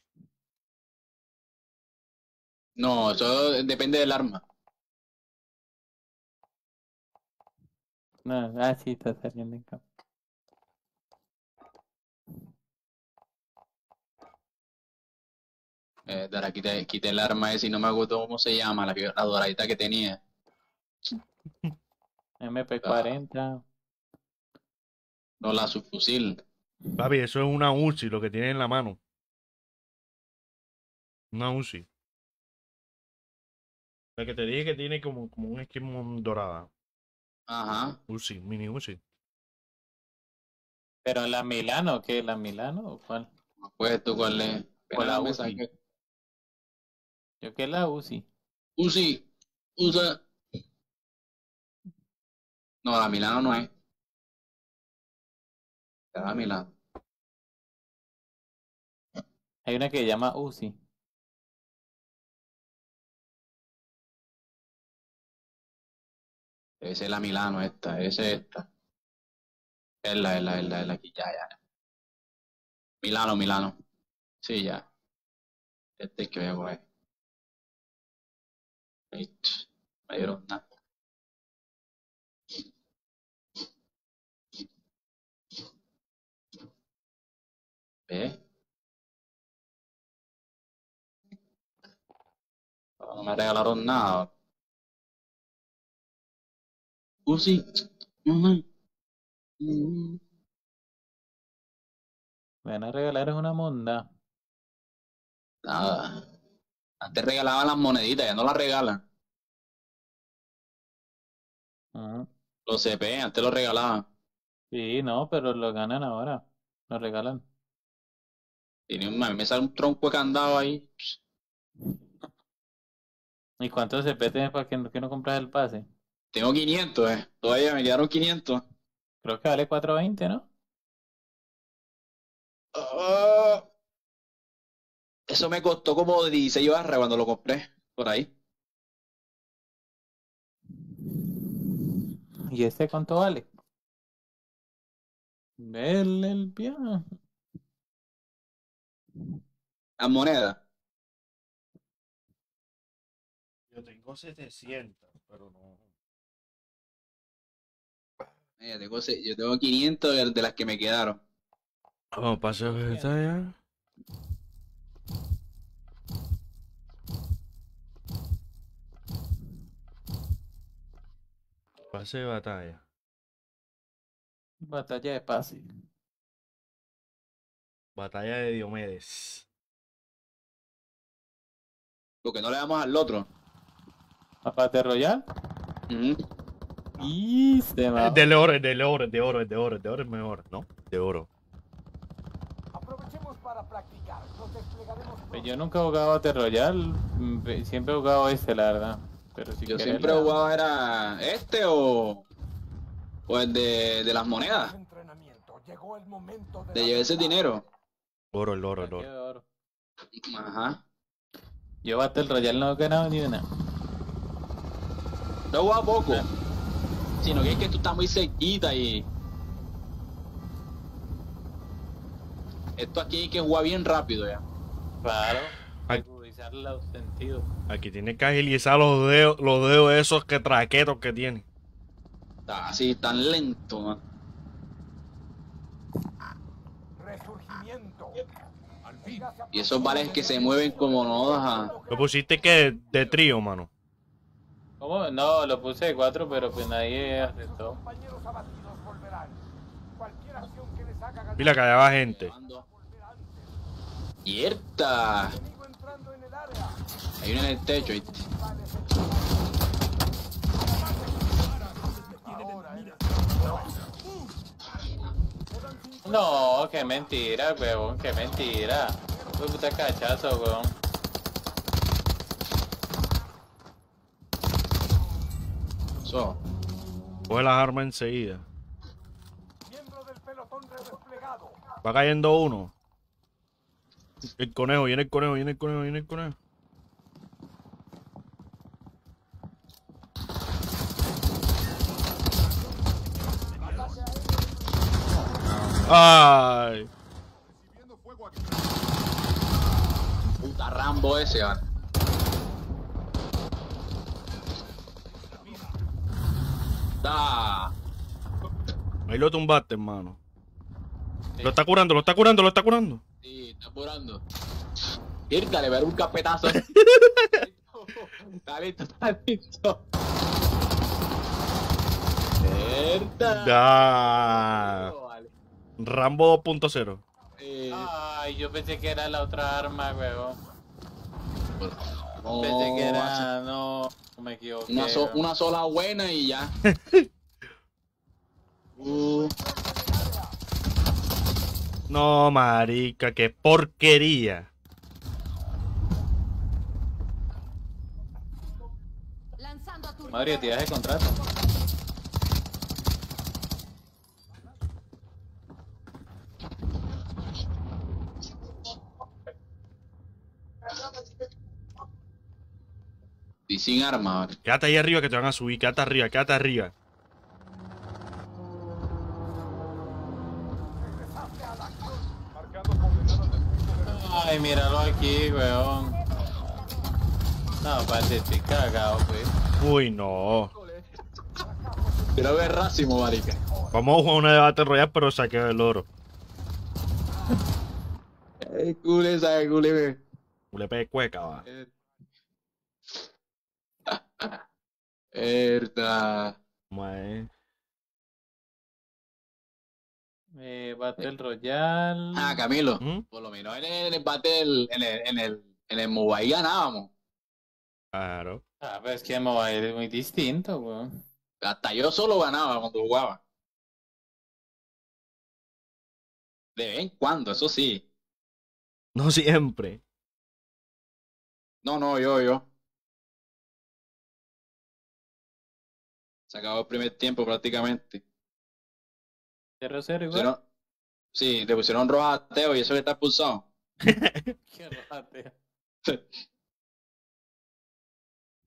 No, eso depende del arma. No, ah, sí, está saliendo en campo. Eh, Dara, quité, quité el arma ese y no me acuerdo cómo se llama, la, la doradita que tenía. MP40. No la subfusil. Papi, eso es una UCI, lo que tiene en la mano. Una UCI. La que te dije que tiene como, como un esquema dorada. Ajá. UCI, mini UCI. Pero la Milano, ¿qué? ¿La Milano o cuál? Pues tú cuál es. O la UCI. saqué. Yo que la UCI. Uzi, usa. No, la Milano no es. Milano. Hay una que se llama UCI. Esa es la Milano, esta, esa es esta. Es la, es la, es la, es la que ya, ya. Milano, Milano. Sí, ya. Este es que voy a coger. Listo. Me dieron nada. ¿Ves? No me regalaron nada. Uzi. Mm. Me van a regalar una monda. Nada. Antes regalaban las moneditas, ya no las regalan. Ujú. Los CP, antes los regalaban. Sí, no, pero lo ganan ahora. Lo regalan. Tiene un, me sale un tronco de candado ahí. ¿Y cuántos CP tienes para que no, que no compras el pase? Tengo 500, eh. Todavía me quedaron 500. Creo que vale 420, ¿no? Ah. Eso me costó como 16 barras cuando lo compré. Por ahí. ¿Y este cuánto vale? Vele el viaje. Las monedas. Yo tengo 700, pero no. Eh, tengo, yo tengo 500 de, de las que me quedaron. Vamos, pase de batalla. Pase de batalla. Batalla de pase. Batalla de Diomedes. Porque no le damos al otro. ¿Apate Royal? Ujú. Y se va. Es de oro, es de oro, es de oro, es de oro, es de oro es mejor, ¿no? De oro. Aprovechemos para practicar. Nos desplegaremos Pues yo nunca he jugado Battle Royale. mm, Siempre he jugado este, la verdad. Pero si Yo siempre he la- jugado era este o, o el de, de las monedas. Entrenamiento. Llegó el momento de llevarse dinero. Oro, el oro, el oro. Ajá. Yo Battle Royale no he ganado ni una. No jugado poco. Sino que es que tú estás muy cerquita y. Esto aquí hay que jugar bien rápido ya. Claro. Agudizar los sentidos. Aquí tiene que agilizar los dedos, los dedos esos que traquetos que tiene. Está así, tan lento, man. Resurgimiento. Al fin. Y esos vales que se mueven como nodas a. Lo pusiste que de trío, mano. ¿Cómo? No, lo puse de cuatro, pero pues nadie aceptó. Mira que allá va gente. área. Hay uno en el techo, ¿viste? No, qué mentira, weón, qué mentira. Fue puta cachazo, weón. Eso. Coge las armas enseguida. miembro del pelotón redesplegado. Va cayendo uno. El conejo, viene el conejo, viene el conejo, viene el conejo. Ay, Puta Rambo ese, vale. Da. ahí lo tumbaste, hermano. Lo está curando, lo está curando, lo está curando. Sí, está apurando. Irta, le ver un capetazo. está listo, está listo. Irta. Da. Vale. Rambo 2.0. Eh, Ay, yo pensé que era la otra arma, weón. No, Pensé que era. No, me equivoqué. Una, so- una sola buena y ya. Uh, No, marica, qué porquería. Lanzando a tu Mario, tiras el contrato. Y sin arma. Quédate ahí arriba que te van a subir, quédate arriba, quédate arriba. De Ay, míralo aquí, weón. No, parece estoy cagado, pues. Uy, no. Quiero ver Racimo, marica. Vamos a jugar una debate royal, pero saqué el oro. Eh, cule, sabe, cule, ve. Le pegué cueca, va. Eh. Verdad. Ver. Eh, Battle Royale. Ah, Camilo. ¿Mm? Por lo menos en el, en el battle, en el, en el, en el mobile ganábamos. Claro. Ah, pero es que el mobile es muy distinto, weón. Hasta yo solo ganaba cuando jugaba. De vez en cuando, eso sí. No siempre. No, no, yo, yo. Se acabó el primer tiempo prácticamente. 0-0 igual. Pusieron- sí, le pusieron roja a Teo y eso que está expulsado. Qué rate. Vamos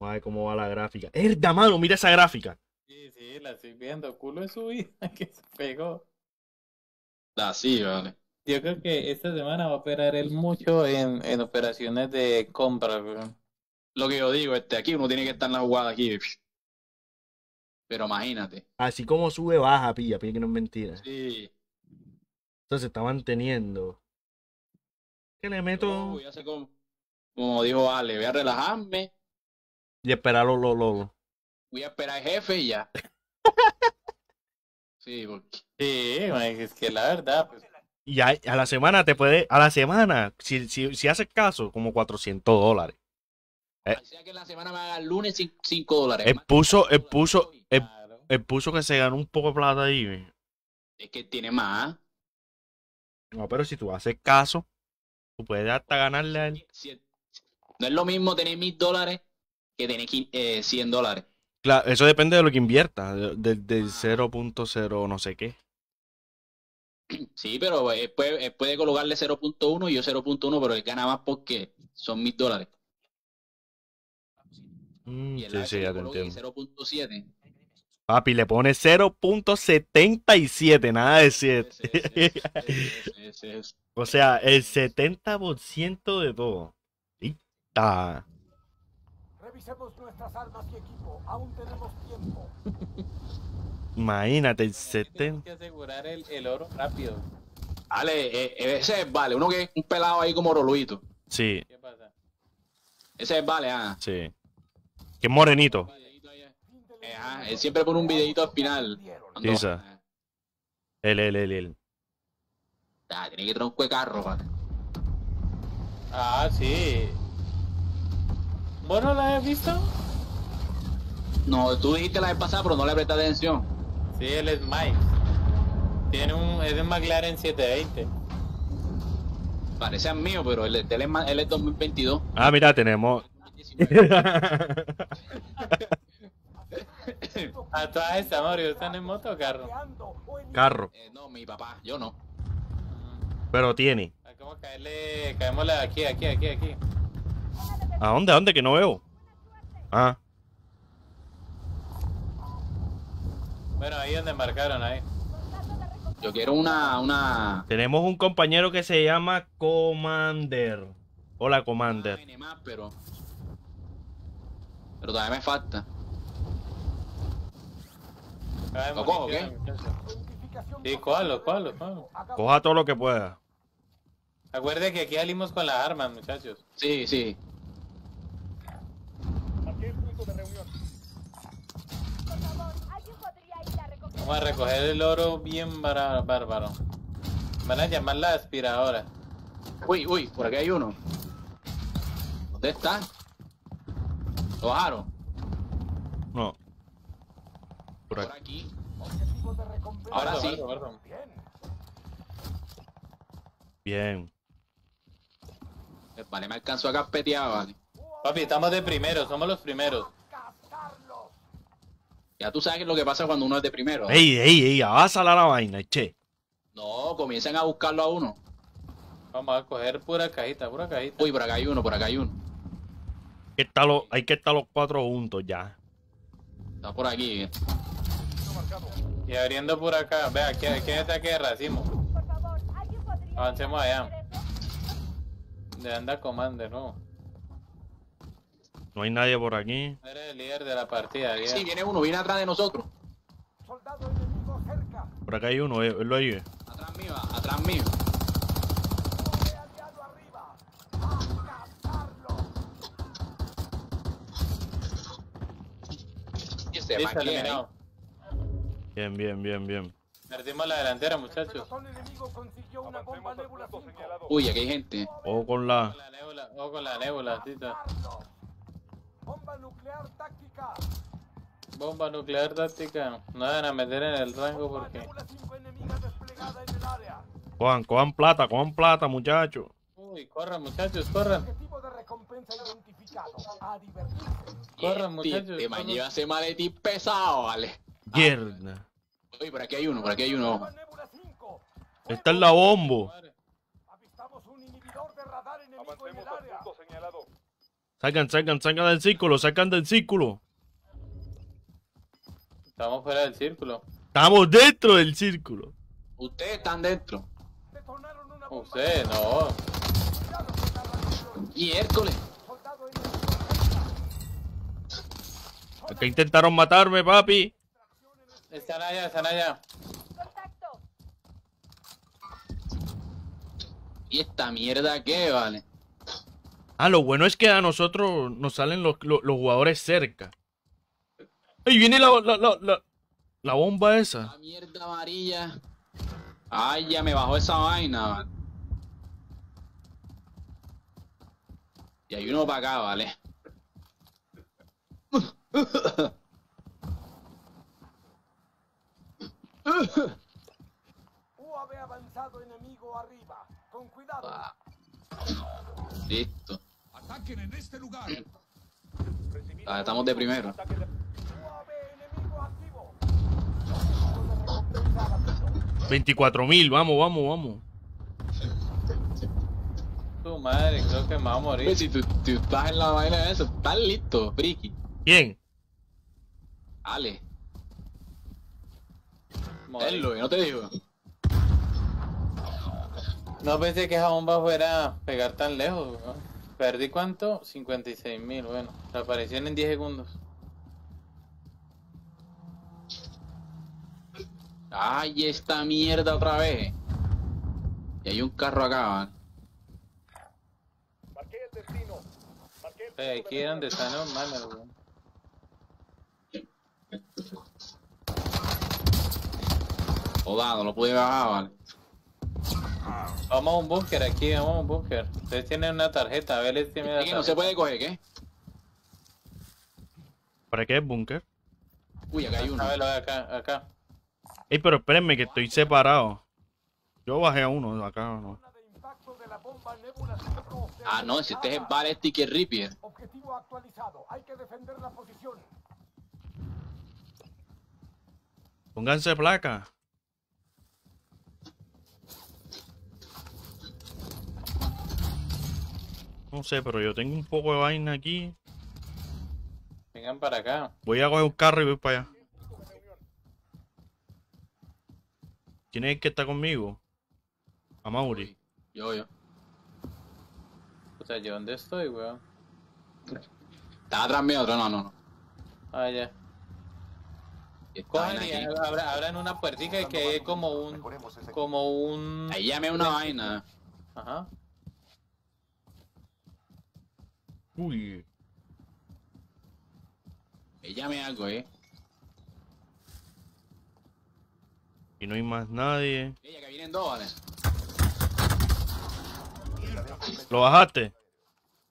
a ver cómo va la gráfica. ¡Erda, mano! Mira esa gráfica. Sí, sí, la estoy viendo. Culo de su vida que se pegó. Así, vale. Yo creo que esta semana va a operar él mucho en, en operaciones de compra, weón. Lo que yo digo, este, aquí uno tiene que estar en la jugada aquí. Pero imagínate. Así como sube, baja, pilla, pilla que no es mentira. Sí. Entonces se está manteniendo. ¿Qué le Yo meto? voy a hacer como, como dijo Ale, voy a relajarme, Y esperar los lo, lo- voy a esperar al jefe y ya. Sí, porque Sí, es que la verdad, pues. Y a, a la semana te puede. A la semana, si, si, si haces caso, como 400 dólares. Eh. o sea que la semana me haga el lunes 5 dólares. Él puso, que él puso, él, él puso que se ganó un poco de plata ahí. Es que tiene más. No, pero si tú haces caso, tú puedes hasta ganarle a él. No es lo mismo tener mil dólares que tener eh, 100 dólares. Claro, eso depende de lo que inviertas, de- de- del 0.0 no sé qué. Sí, pero él puede, él puede colocarle 0.1 y yo 0.1, pero él gana más porque son mil dólares. Mm, Y el sí, sí, ya te entiendo. 0.7. Papi, le pone 0.77, nada de 7. Ese, ese, ese, ese, ese, ese. O sea, el 70% de todo. Está. Revisemos nuestras armas y equipo. Aún tenemos tiempo. Imagínate, el Tienes 70. que asegurar el, el oro rápido. Ale, eh, ese es vale. Uno que es un pelado ahí como Roluito. Sí, ¿Qué pasa? Ese es vale, ah. sí. Que es morenito. Eh, ajá, él siempre pone un videito al final. Cuando- Isa. Él, él, él, él. Ah, tiene que tronco de carro, vale. Ah, sí. ¿Vos no la has visto? No, tú dijiste la vez pasada, pero no le presté atención. Sí, él es Mike. Tiene un, es un McLaren 720. Parece al mío, pero él, él es, él es 2022. Ah, mira, tenemos. A todas estas, Mario, ¿están en moto o carro? Carro, Eh, no, mi papá, yo no. Pero tiene. ¿A cómo caerle, caémosle aquí, aquí, aquí, aquí. ¿A dónde? ¿A dónde? Que no veo. Ah, Bueno, ahí donde marcaron, ahí. Yo quiero una, una... tenemos un compañero que se llama Commander. Hola, Commander. más, pero... Pero todavía me falta. Cae ¿Lo cojo, qué? Sí, cójalo, cójalo, cójalo. Coja todo lo que pueda. Acuerde que aquí salimos con las armas, muchachos. Sí, sí. Marqué el punto de reunión. Por favor, ¿alguien podría ir a recoger? Vamos a recoger el oro bien bárbaro. Van a llamar la aspiradora. Uy, uy, por aquí hay uno. ¿Dónde está? ¿Lo bajaron? No. Por Por aquí. aquí. objetivo de recompensa. Ahora sí. Bien. Eh, Vale, me alcanzó a carpetear, vale. Papi, estamos de primeros, somos los primeros. Ya tú sabes lo que pasa cuando uno es de primero. Ey, ey, ey, avásala la vaina, che. No, comienzan a buscarlo a uno. Vamos a coger pura cajita, pura cajita. Uy, por acá hay uno, por acá hay uno. Que hay que estar los cuatro juntos ya. Está por aquí. eh. Y abriendo por acá. Vea, ¿quién, quién está aquí de racimo? Por favor, ¿alguien podría ir a Avancemos allá. De anda comando, ¿no? No hay nadie por aquí. Eres el líder de la partida, bien. Sí, viene uno, viene atrás de nosotros. Soldado enemigo cerca. Por acá hay uno, eh, lo oye. Atrás mío, atrás mío. Hombre aliado arriba. A cazarlos. Y se. Bien, bien, bien, bien. Perdimos la delantera, El muchachos. pelotón enemigo consiguió una bomba Avancemos al nébula punto 5. señalado. Uy, aquí hay gente. Ojo con la. Con la nébula, o con la nébula, tita. Bomba nuclear táctica. Bomba nuclear táctica. No van a meter en el rango porque. nébula 5 enemiga desplegada en el área. Cojan, cojan plata, cojan plata, muchachos. Uy, corran, muchachos, corran. Identificado. A divertirse. Corran, Este- muchachos. Lleva ese maletín pesado, vale. Mierda. Uy, por aquí hay uno, por aquí hay uno. Bomba nébula 5. Esta es la bombo. Avistamos un inhibidor de radar enemigo en el área. Salgan, salgan, salgan del círculo, salgan del círculo. Estamos fuera del círculo. Estamos dentro del círculo. Ustedes están dentro. Detonaron una bomba. Usted, no. Con la radiación. Miércoles. Soldado enemigo cerca. Es que intentaron matarme, papi. Están allá, están allá. Contacto. ¿Y esta mierda qué, vale? Ah, lo bueno es que a nosotros nos salen los, los, los jugadores cerca. ¡Ey, viene la, la, la, la, la bomba esa! La mierda amarilla. Ay, ya me bajó esa vaina, vale. Y hay uno para acá, vale. UAV avanzado enemigo arriba. Con cuidado. Ah. Listo. Ataquen en este lugar. Ah, estamos de primero. UAV enemigo activo. Objetivo de recompensa abatido. 24.000, vamos, vamos, vamos. Tu madre, creo que me va a morir. Pues si tú, tú estás en la vaina de eso, estás listo, friki. ¿Quién? Dale, Morí. hazlo, yo no te digo. No pensé que esa bomba fuera a pegar tan lejos. ¿no? ¿Perdí cuánto? 56 mil. Bueno, reaparición en 10 segundos. Ay, esta mierda otra vez. Y hay un carro acá. Marqué el destino. Marqué el Eh, punto aquí donde los malos, weón. Joda, no lo pude bajar, ¿vale? Vamos a un búnker aquí, vamos a un búnker. Ustedes tienen una tarjeta, Vélez tiene la que no se tarjeta. puede coger, ¿qué? ¿Para qué es búnker? Uy, acá hay uno. Ah, velo, acá, acá. Ey, pero espérenme que estoy separado. Yo bajé a uno, acá no. Zona de impacto de la bomba Nebula 5 Ah, no, si este es el Ballistic y el Ripier. Objetivo actualizado. Hay que defender la posición. Pónganse placa. No sé, pero yo tengo un poco de vaina aquí. Vengan para acá. Voy a coger un carro y voy para allá. ¿Quién es el que está conmigo? A Mauri. Yo, yo. O sea, ¿yo dónde estoy, weón? Estaba atrás mío, otro no, no, no. Ah, ya. Y esta Cojan y abra- abran una puertica que hay como un... Como un... Ahí llamé una vaina. Ajá. Uy. Ahí llamé algo, eh. Y no hay más nadie. Ella que vienen dos, vale. ¿Lo bajaste?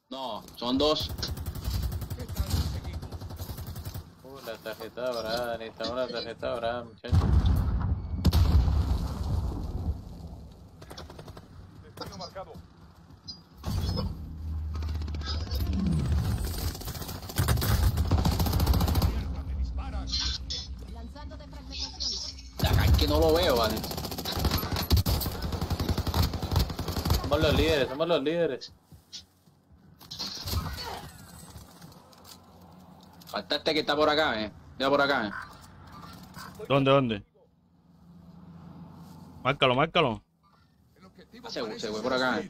No, son dos. Uh, la tarjeta dorada. Necesitamos la tarjeta dorada, muchachos. Destino marcado. Acá es que no lo veo, vale. Somos los líderes, somos los líderes. Falta este que está por acá, eh. Mira por acá, eh. ¿Dónde, dónde? Márcalo, márcalo. Ah, se, se fue por acá, eh.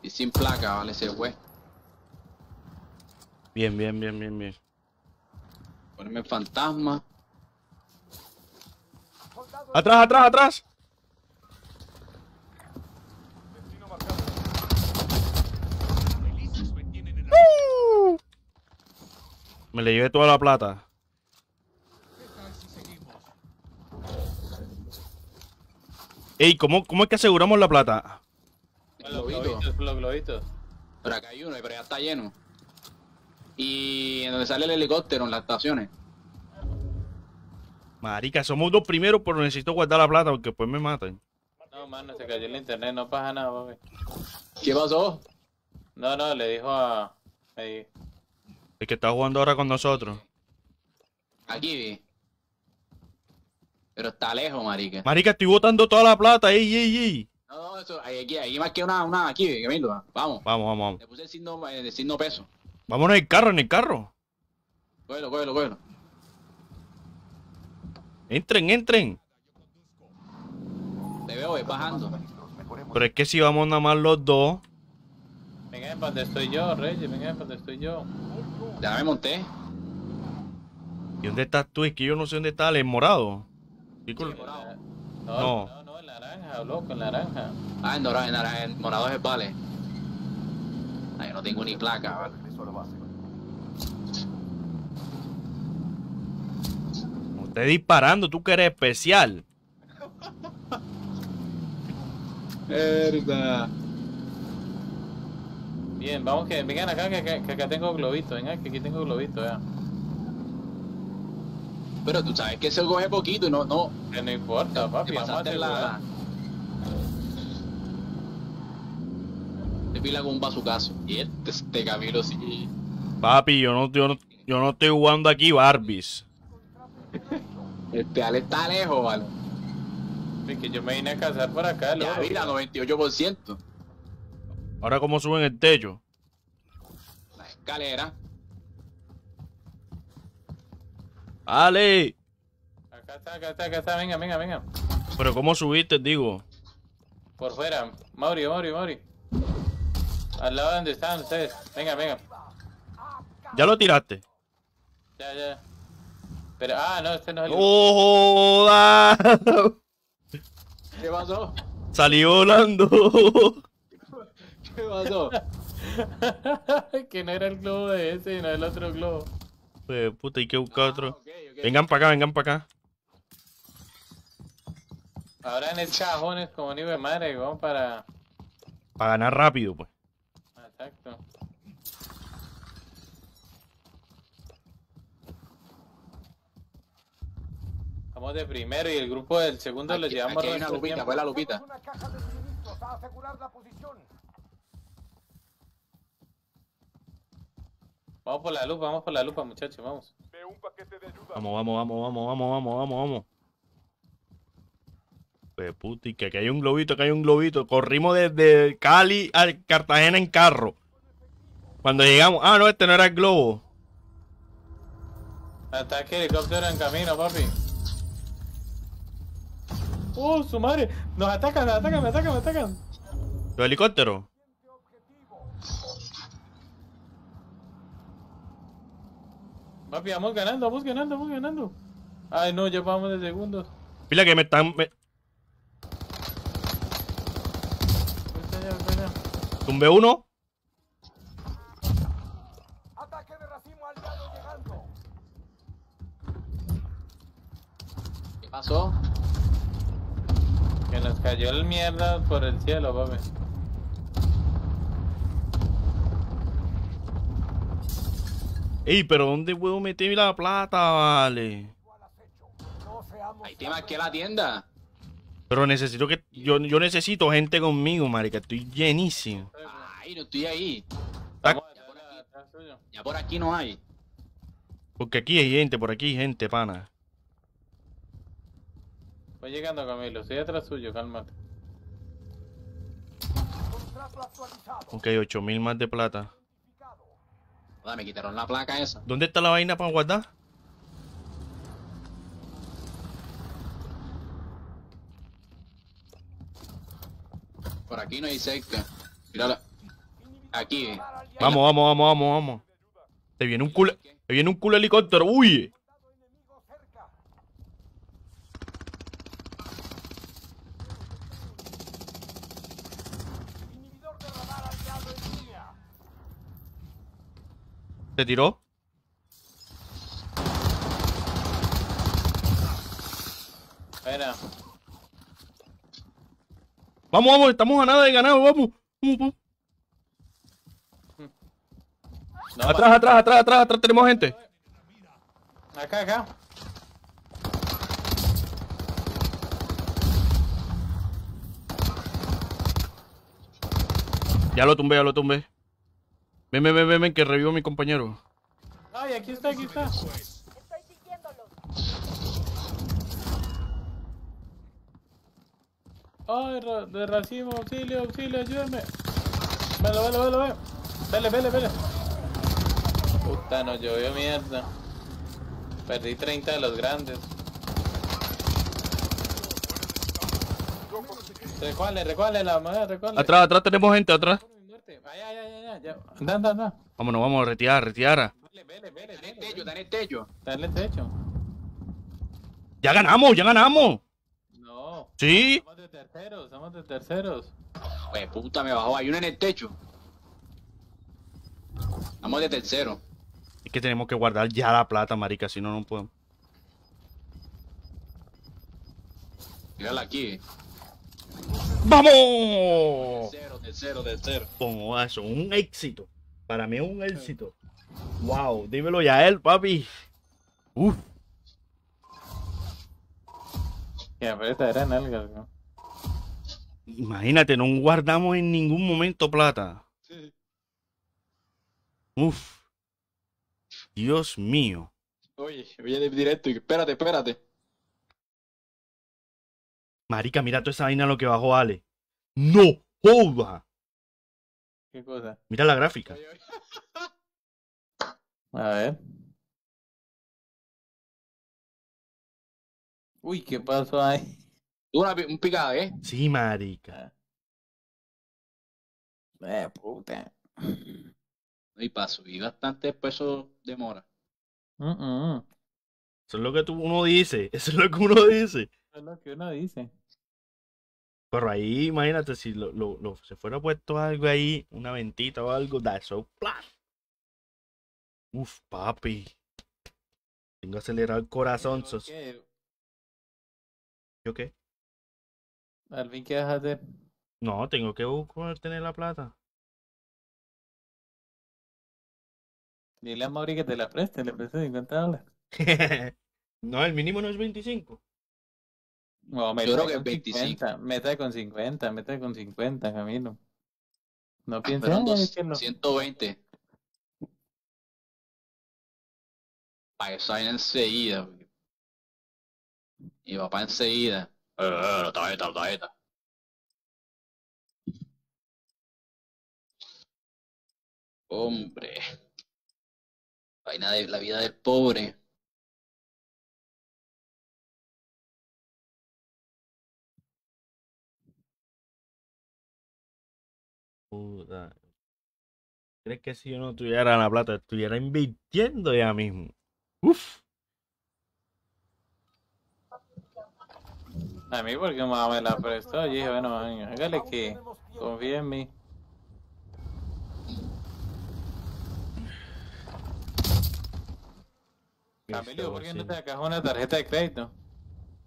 Y sin placa, vale, se fue. Bien, bien, bien, bien, bien. Ponerme fantasma. ¡Atrás, atrás, atrás! Marcado. Me le llevé toda la plata. Ey, ¿cómo, ¿cómo es que aseguramos la plata? Globitos, los globitos. Pero acá hay uno, pero ya está lleno. Y en donde sale el helicóptero, en las estaciones. Marica, somos dos primeros, pero necesito guardar la plata porque después me matan. No, mano, se cayó el internet, no pasa nada, papi. ¿Qué pasó? No, no, le dijo a... ahí. El que está jugando ahora con nosotros. Aquí vi. Pero está lejos, marica. Marica, estoy botando toda la plata. Ey, ey, ey. No, no, eso, ahí, aquí, ahí más que una, una aquí, Camilo. Vamos. Vamos, vamos, vamos. Le puse el signo, eh, el signo peso. Vámonos en el carro, en el carro. Cógelo, cógelo, cógelo. Entren, entren. Te veo, ves bajando. Pero es que si vamos nada más los dos. Vengan para donde estoy yo, Reyes, vengan para donde estoy yo. Ya me monté. ¿Y dónde estás tú? Es que yo no sé dónde está el morado. ¿Qué col- Sí, morado. No, No. no, el naranja, loco, el naranja. Ah, en dorado, en naranja, en morado es vale. Ay, yo no tengo ni placa, vale. Me Estoy disparando, tú que eres especial. Verdad. Bien, vamos que vengan acá, que, que- que acá tengo globito, vengan que aquí tengo globito, ya. Pero tú sabes que se coge poquito y no, no. Que no importa, papi, Te vamos a pasaste la. Te pila con un bazucazo. Y este, este Camilo sí. Papi, yo no, yo no, yo no estoy jugando aquí Barbies. Este Ale está lejos, vale. Es que yo me vine a casar por acá, Ya, loco. mira, 98%. Ahora cómo suben el techo. La escalera. ¡Ale! Acá está, acá está, acá está, venga, venga, venga. Pero cómo subiste, digo. Por fuera, Mauri, Mauri, Mauri. Al lado donde están ustedes. Venga, venga. ¿Ya lo tiraste? Ya, ya. Pero, ah, no, este no es el. ¡Oh, joda! ¿Qué pasó? Salí volando. ¿Qué pasó? que no era el globo de ese, no el otro globo. Pues puta, hay que buscar Ah, otro. Vengan para acá, vengan para acá. Ahora en el cajón es como hijo de madre, vamos para. Para ganar rápido, pues. Exacto. Vamos de primero y el grupo del segundo lo Aquí- llevamos aquí hay una lupita, tiempo. fue la lupita. Una caja de suministros a asegurar la posición. Vamos por la lupa, vamos por la lupa, muchachos, vamos. Veo un paquete de ayuda. Vamos, vamos, vamos, vamos, vamos, vamos, vamos, vamos. Pues puti, que aquí hay un globito, que hay un globito. Corrimos desde Cali a Cartagena en carro. Cuando llegamos, ah, no, este no era el globo. Ataque helicóptero en camino, papi. ¡Oh, su madre! ¡Nos atacan, nos atacan, me atacan, me atacan! ¿Los helicópteros? Papi, vamos ganando, vamos ganando, vamos ganando. Ay, no, ya vamos de segundos. Pila que me están. me-. Tumbé uno. Ataque de racimo aliado llegando. ¿Qué pasó? Que nos cayó el mierda por el cielo, papi. Ey, pero ¿dónde puedo meter la plata, vale? Ahí te marqué la tienda. Pero necesito que. Yo, yo necesito gente conmigo, marica. Estoy llenísimo. Ay, no estoy ahí. Estamos Ya por aquí. Ya por aquí no hay. Porque aquí hay gente, por aquí hay gente, pana. Voy llegando, Camilo. Estoy atrás suyo, cálmate. Ok, 8000 más de plata. Joder, me quitaron la placa esa. ¿Dónde está la vaina para guardar? Por aquí no hay cerca. Mírala. Aquí. Vamos, vamos, vamos, vamos, vamos. Te viene un culo. Te viene un culo helicóptero. Uy. enemigo cerca. Inhibidor de radar aliado en línea. ¿Te tiró? Espera. Vamos, vamos, estamos a nada de ganado, vamos. Vamos, vamos. No, Atrás, atrás, atrás, atrás, atrás tenemos gente. Acá, acá. Ya lo tumbé, ya lo tumbé. Ven, ven, ven, ven, ven, que revivo a mi compañero. Ay, aquí está, aquí está. Estoy siguiéndolos. Ay, ra- de racimo, auxilio, auxilio, ayúdame. Velo, velo, velo, velo. Vele, vele, vele. Puta, no llovió mierda. Perdí 30 de los grandes. Recuale, recuale la madre, recuale. Atrás, atrás tenemos gente, atrás. Ay, ay, ay, ay, ay, ya. Anda, anda, anda. Vámonos, vamos a retirar, retirar. Vele, vele, vele, Está en el techo, está en el techo. Dale techo. Ya ganamos, ya ganamos. No. Sí. Somos de terceros, somos de terceros. Pues puta, me bajó. Hay uno en el techo. Vamos de tercero. Es que tenemos que guardar ya la plata, marica, si no, no podemos. Mírala aquí. ¡Vamos! Tercero, tercero, tercero. Como eso, un éxito. Para mí es un éxito. Wow, dímelo ya él, papi. Uf, era nalgas, ¿no? imagínate, no guardamos en ningún momento plata. Uf. Dios mío. Oye, de directo. y Espérate, espérate. Marica, mira toda esa vaina lo que bajó Ale. No joda. ¿Qué cosa? Mira la gráfica. A ver. Uy, ¿qué pasó ahí? Tuvo una, un picado, ¿eh? Sí, marica. Eh, puta. Y paso. Y bastante peso demora. Mm, mm. Eso es lo que tú, uno dice. Eso es lo que uno dice. Es lo que uno dice. Pero ahí, imagínate, si lo, lo, lo- se fuera puesto algo ahí, una ventita o algo, da eso. ¡plá! Uf, papi. Tengo acelerado el corazón. ¿qué? ¿Yo qué? ¿qué vas a hacer? No, tengo que buscar tener la plata. Dile a Mauri que te la preste, le preste 50 dólares. no, el mínimo no es 25. No, Yo creo que con 25. 50, meta con 50, meta con 50, Camilo. No pienses, Fueron "Ay, dos, es que no". 120. Para eso vaina enseguida. Y papá enseguida. Eh, eh, la tarjeta, la tarjeta. Hombre. Vaina de la vida del pobre. ¿Crees que si yo no tuviera la plata, estuviera invirtiendo ya mismo? Uf. A mí porque mamá me la prestó. Yo dije, bueno, hágale que confíe en mí. Camilo, ¿por qué no te sacas una tarjeta de crédito?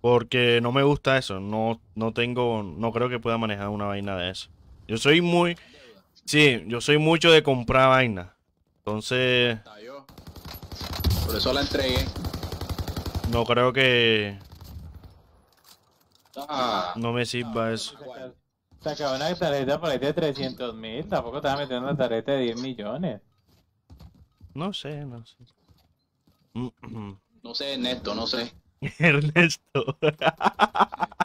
Porque no me gusta eso. No, no tengo, no creo que pueda manejar una vaina de eso. Yo soy muy, sí, yo soy mucho de comprar vainas. Entonces. Por eso la entregué. no creo que Ah, no me sirva eso. Sacaba una tarjeta por ahí de 300 mil. Tampoco te vas a meter una tarjeta de 10 millones. No sé, no sé. no sé, Ernesto, no sé. Ernesto.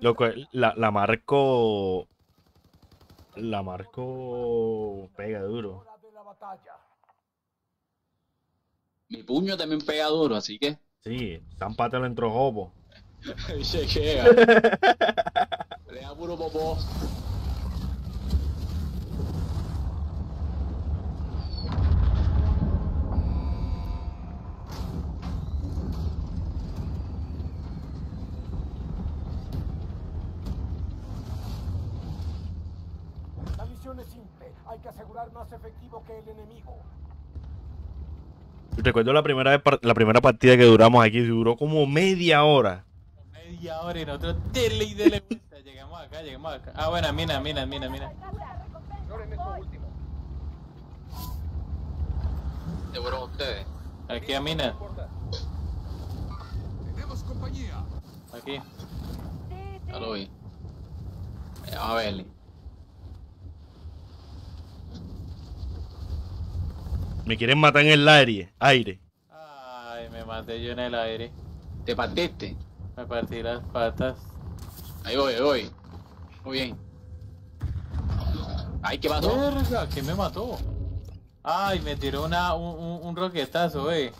Loco, la, la marco. La marco. Pega duro. Mi puño también pega duro, así que. Sí, zampátelo en trojopo. Chequea. Le da puro popó. La misión es simple. Hay que asegurar más efectivo que el enemigo. Recuerdo la primera vez, la primera partida que duramos aquí, duró como media hora. Media hora y nosotros dele y dele vuelta. Llegamos acá, llegamos acá. Ah, bueno, mina, mina, mina, mina. ¿De fueron ustedes? Aquí a mina. Tenemos compañía. Aquí. Ya lo vi. Vamos a verle. Me quieren matar en el aire. aire. Ay, me maté yo en el aire. ¿Te partiste? Me partí las patas. Ahí voy, ahí voy. Muy bien. Ay, ¿qué pasó? Verga, ¿quién me mató? Ay, me tiró una, un, un, un roquetazo, eh.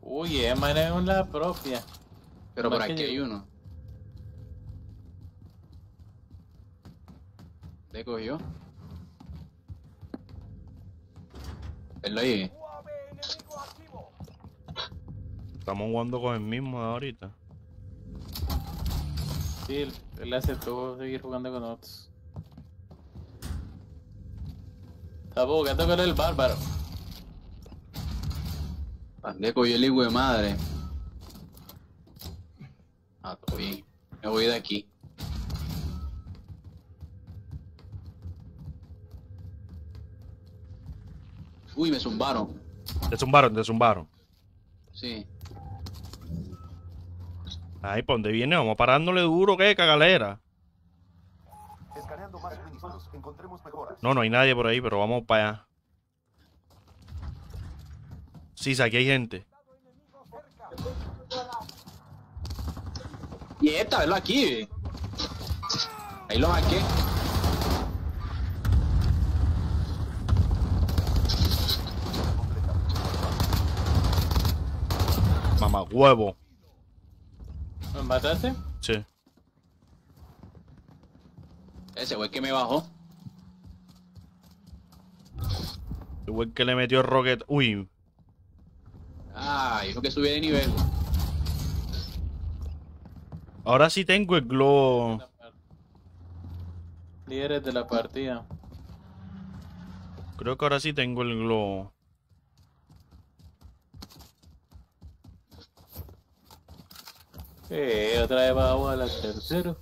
Uy, es manera es la propia. Pero por aquí hay uno. ¿Le cogió? Él lo ahí. Estamos jugando con el mismo de ahorita. Sí, él, él aceptó seguir jugando con nosotros. Estamos jugando con el bárbaro. Le cogió el hijo de madre. Ah, todo bien. Me voy de aquí. Uy, me zumbaron. Te zumbaron, te zumbaron. Sí. Ay, ¿por dónde viene? Vamos parándole duro, ¿qué? Cagalera. Escaneando más suministros. Encontremos mejoras. No, no hay nadie por ahí, pero vamos para allá. Sí, aquí hay gente. Y esta, verlo aquí. Ahí lo marqué. Mamá huevo. ¿Me mataste? Sí. Ese el que me bajó. Igual que le metió el rocket. Uy, Ah, dijo que subía de nivel. ahora sí tengo el globo. Líderes de la partida. Creo que ahora sí tengo el globo. Eh, otra vez vamos a la tercera.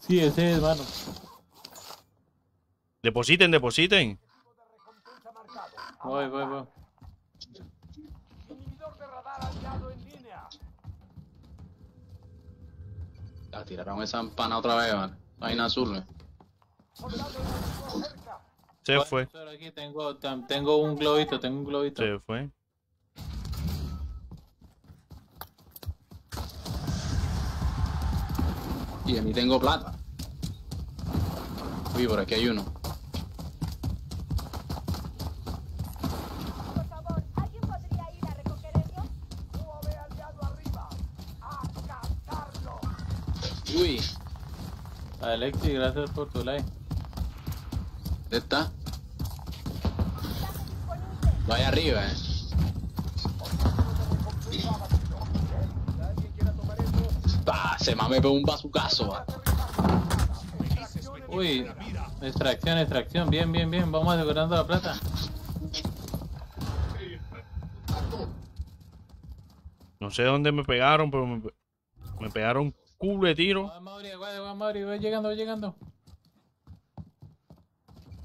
Sí, ese es, mano. Depositen, depositen. Voy, voy, voy. Inhibidor de radar aliado en línea. La tiraron esa empana otra vez, man. Vaina azul. eh. Se fue. Aquí tengo, tengo un globito, tengo un globito. Se fue. Y de mí tengo plata. Uy, por aquí hay uno. Por favor, ¿alguien podría ir a recoger ellos? UAV aliado arriba. ¡A cazarlo! Uy, Alexi, gracias por tu like. ¿dónde está? Hay arriba, eh. Se mame pegó un bazucazo. Uy, extracción, extracción. Bien, bien, bien. Vamos asegurando la plata. No sé dónde me pegaron, pero me, pe- me pegaron culo de tiro. Juan Mauri, Juan Mauri. Voy llegando, voy llegando.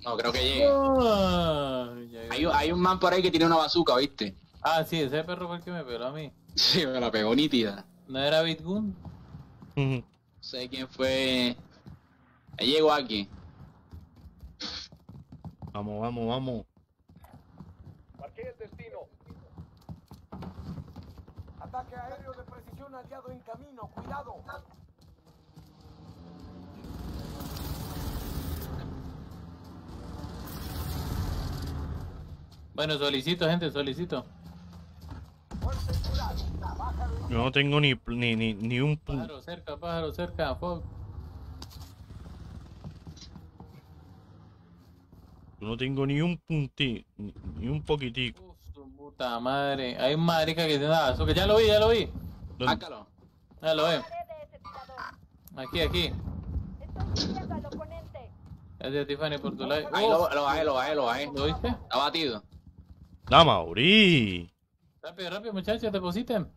No, creo que llegue. Hay, un- hay un man por ahí que tiene una bazooka, ¿viste? Ah, sí, ese perro fue el que me pegó a mí. Sí, me la pegó nítida. ¿No era Bitgun? No sé quién fue. Ahí llegó aquí. Vamos, vamos, vamos. Marqué el destino. Ataque aéreo de precisión aliado en camino. Cuidado. Bueno, solicito, gente, solicito. Fuerte Yo no tengo ni, ni, ni, ni un punto. Pájaro cerca, pájaro cerca. Fuck. Yo no tengo ni un punti, ni, ni un poquitico. Uf, su puta madre. Hay un marica que tiene nada. que ya lo vi, ya lo vi. ¿Dónde? Sácalo. Ya lo ve. Paré de ese tirador. Aquí, aquí. Estoy siguiendo al oponente. Gracias, Tiffany, por tu like. Ahí lo, lo bajé, lo bajé, lo bajé. ¿Lo viste? Está batido. La Mauri. Rápido, rápido, muchachos, depositen.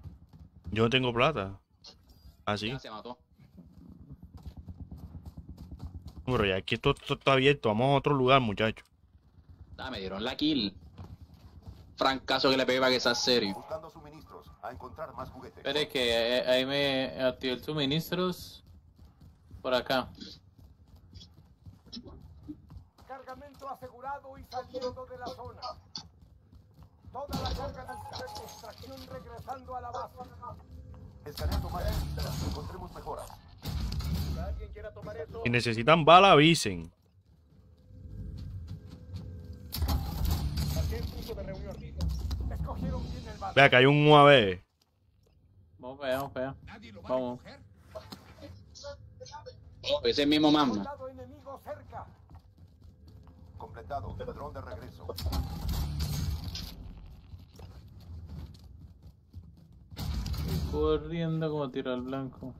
Yo no tengo plata. ¿Ah, sí? Ya se mató. Pero ya aquí esto, esto está abierto. Vamos a otro lugar, muchachos. Ah, me dieron la kill. Francazo que le pegué para que sea serio. Buscando suministros. A encontrar más juguetes. Espere que eh, ahí me activé el suministros. Por acá. Cargamento asegurado y saliendo de la zona. Toda la carga de extracción regresando a la base. Escaneando más pistas. Encontremos mejoras. ¿Alguien quiera tomar eso? Si necesitan bala, avisen. Vea que hay un UAV. Vamos para allá, vamos para allá. Vamos. Oh, ese mismo cerca. Completado. Dron de regreso. Corriendo como tiro al blanco.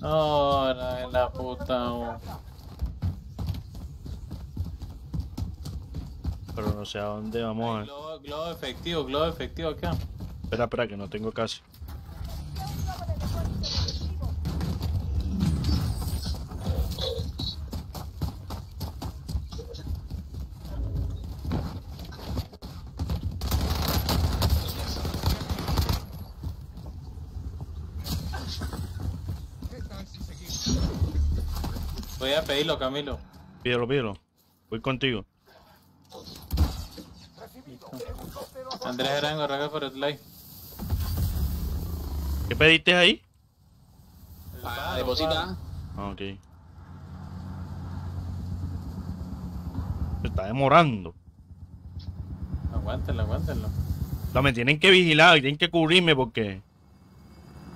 No, la, la puta. oh. Pero no sé a dónde vamos a... Globo, globo efectivo, globo efectivo acá. Espera, espera, que no tengo casi. A pedirlo, Camilo. Pídelo, pídelo. Voy contigo. Andrés Arango, gracias por el like. ¿Qué pediste ahí? Ah, deposita. Ah, ok. Se está demorando. Aguántenlo, aguántenlo. No, me tienen que vigilar, tienen que cubrirme porque...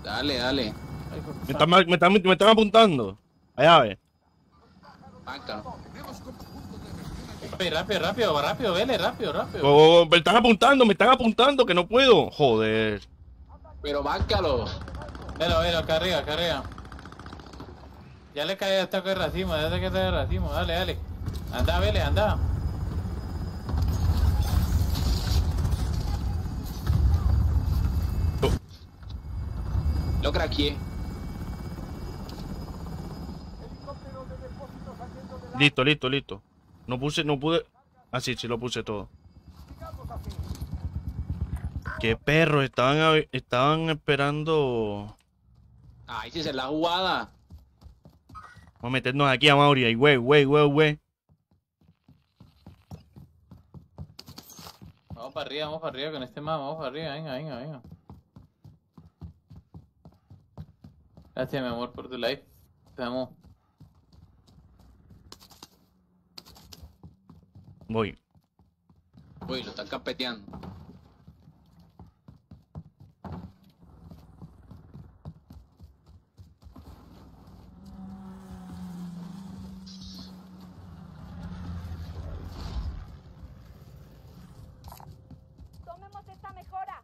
Dale, dale. Me están, me están, me están apuntando. Allá, ve. Rápido, rápido, rápido, rápido, vele, rápido, rápido. Oh, me están apuntando, me están apuntando, que no puedo. Joder. Pero márcalo. Velo, velo, acá arriba, acá arriba. Ya le cae hasta que racimo, ya sé que está de racimo, dale, dale. Anda, vele, anda. Lo craqueé. Helicóptero de depósito saliendo de la Listo, listo, listo. No puse, no pude... Ah, sí, sí lo puse todo. Qué perro, estaban, estaban esperando. Ay, si es la jugada. Vamos a meternos aquí a Mauri. Ahí, güey, güey, güey, güey. Vamos para arriba, vamos para arriba con este mapa, vamos para arriba, venga, venga, venga. Gracias, mi amor, por tu like. Te amo. Voy. Uy, lo están campeteando. Tomemos esta mejora.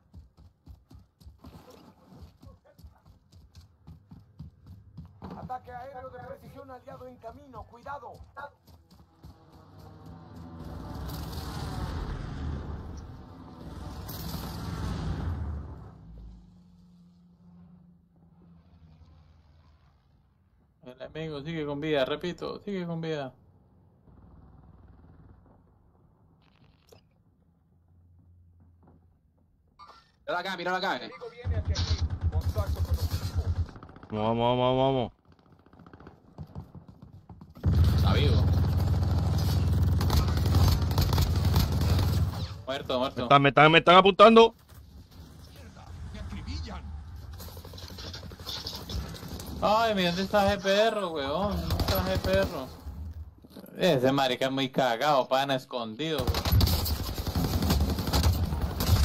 Ataque aéreo de precisión aliado en camino. Cuidado. El amigo sigue con vida, repito, sigue con vida. Míralo acá, míralo acá. eh. Vamos, vamos, vamos, vamos. Está vivo. Muerto, Me muerto. están, me están, me están apuntando. Ay, mira, ¿dónde está GPR, weón? ¿Dónde está GPR? Ese marica es muy cagado, pana escondido, weón.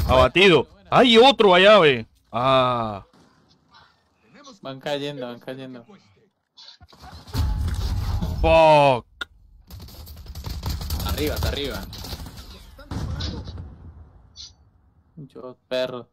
Abatido. ¡Hay otro allá, ve! Ah. Van cayendo, van cayendo. Fuck. Arriba, está arriba. Muchos perros.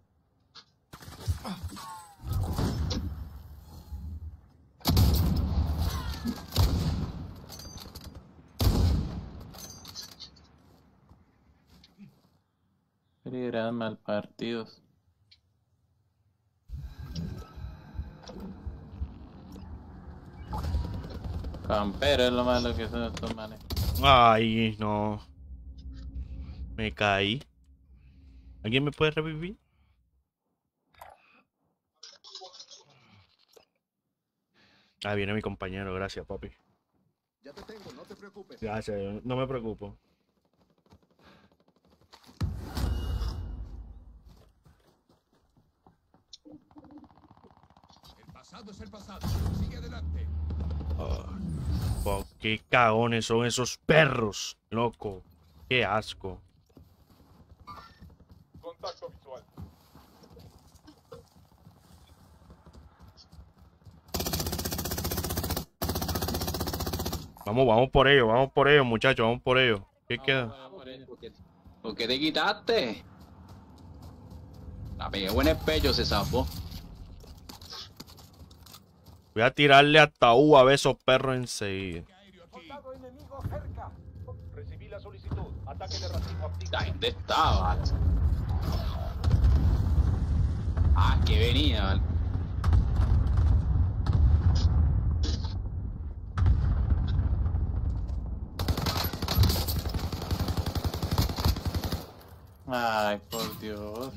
Eran mal partidos. Campero es lo malo que son estos manes. Ay, no. Me caí. ¿Alguien me puede revivir? Ah, viene mi compañero, gracias, papi. Ya te tengo, no te preocupes. Gracias, yo no me preocupo. Pasado es el pasado. Sigue adelante. Fuck, qué cagones son esos perros, loco. Qué asco. Contacto visual. Vamos, vamos por ello, vamos por ello, muchachos, vamos por ello. ¿Qué queda? Vamos por ello. ¿Por qué, por qué te quitaste? La pegué buen el pecho, se zafó. Voy a tirarle hasta U a ver esos perros enseguida. Recibí la solicitud. Ataque de ¿dónde estaba? Ah, que venía. Ay, por Dios.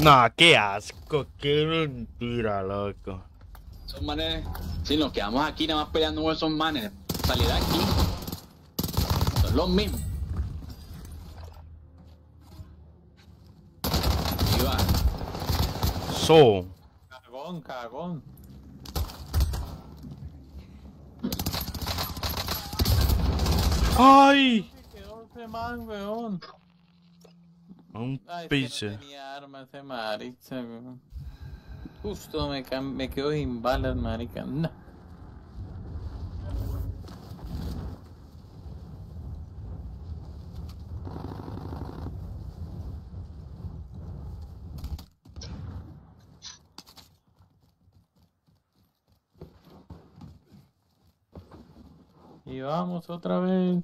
Nah, qué asco, qué mentira, loco. Esos manes. Si nos quedamos aquí nada más peleando con esos manes. Salir de aquí. Son los mismos. Ahí va. So, Cagón, cagón. ¡ay! Quedó ese man, weón. Un Ay, que piche. no tenía arma ese marica. Justo me, me quedo sin balas, marica. No. Y vamos otra vez.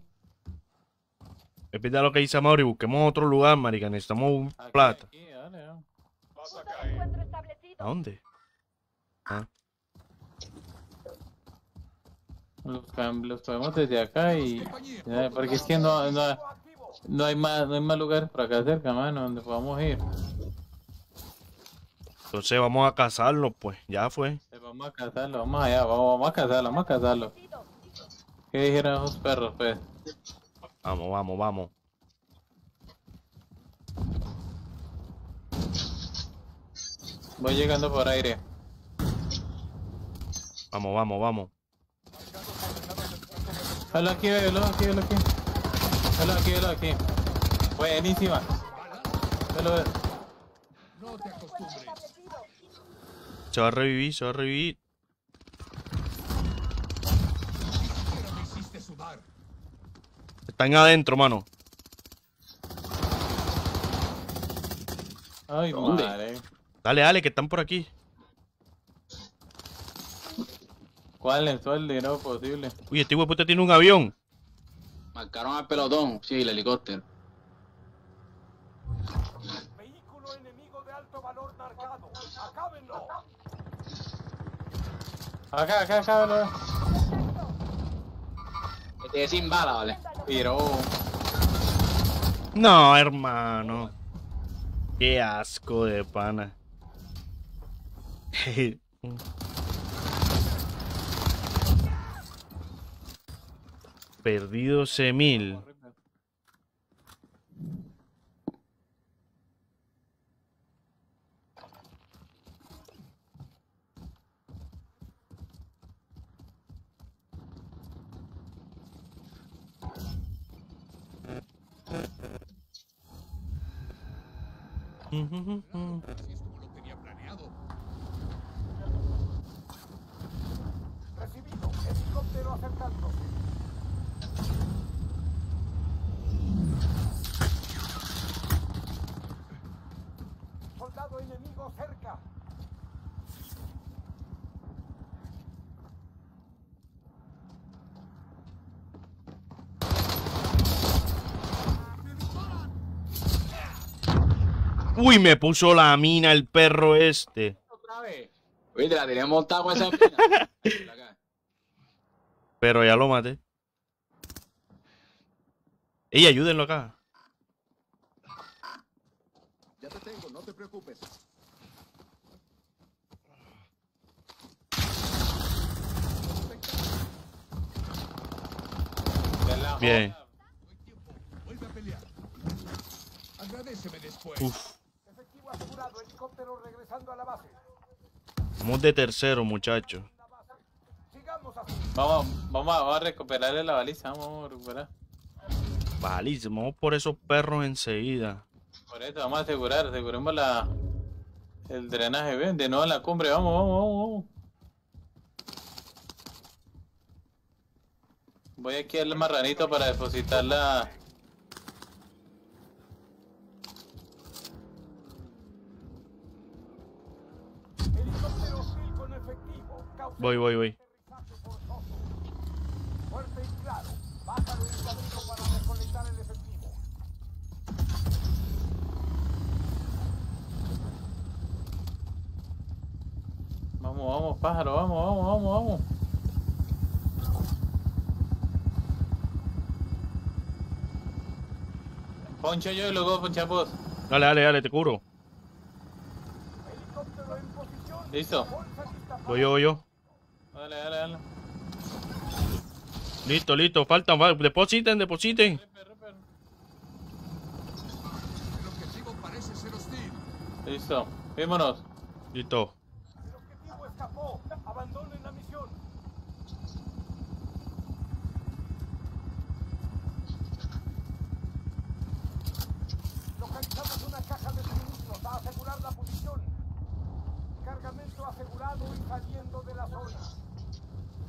Repita lo que dice Mauri, busquemos otro lugar, marica. Necesitamos Aquí, plata. a Punto de caer. encuentro establecido. ¿A dónde? Ah, Los, los podemos desde acá y... ya, Porque es que no, no, No hay más, no hay más lugares por acá cerca, mano, donde podamos ir. Entonces vamos a cazarlo, pues. Ya fue. Eh, Vamos a cazarlo, vamos allá, vamos, vamos a cazarlo, vamos a cazarlo. ¿Qué dijeron esos perros, pues? Vamos, vamos, vamos. Voy llegando por aire. Vamos, vamos, vamos. Velo aquí, velo aquí, velo aquí. Velo aquí, velo aquí. Buenísima. Velo, velo. Se va a revivir, se va a revivir. Están adentro, mano. Ay, ¿Dónde? madre. Dale, dale, que están por aquí. ¿Cuál es todo el dinero posible? Uy, este de puta tiene un avión. Marcaron al pelotón. Sí, el helicóptero. Vehículo enemigo de alto valor marcado. Acábenlo. Acá, acá, acá, velo. Es sin bala, ¿vale? Tiro. No, hermano. Qué asco de pana. Perdido mil. Recibido. Helicóptero acercándose. Soldado enemigo cerca. Uy, me puso la mina el perro este. Otra vez. Oye, te la tiré montada con esa. Acá. Pero ya lo maté. Ey, ayúdenlo acá. Ya te tengo, no te preocupes. Bien. joda. Vuelve a pelear. Agradeceme después. Uf, Efectivo asegurado. Helicóptero regresando a la base. vamos de tercero, muchachos. Vamos, vamos a, vamos a recuperarle la baliza, vamos a recuperar. Valísimo, vamos por esos perros enseguida. Por eso vamos a asegurar, aseguremos la el drenaje, ven, de nuevo a la cumbre, vamos, vamos, vamos, vamos. Voy aquí al marranito para depositar la... recolectar el efectivo. Vamos, vamos, pájaro, vamos, vamos, vamos, vamos. Poncho yo y luego poncha vos. Dale, dale, dale, te curo. Helicóptero en posición. Listo. Voy yo, voy yo. Dale, dale, dale. Listo, listo, faltan, va, depositen, depositen. Repe, repe. El objetivo parece ser hostil. Listo, vámonos. Listo. El objetivo escapó. Abandonen la misión. Localizamos una caja de suministros a asegurar la posición. Cargamento asegurado y saliendo de la zona.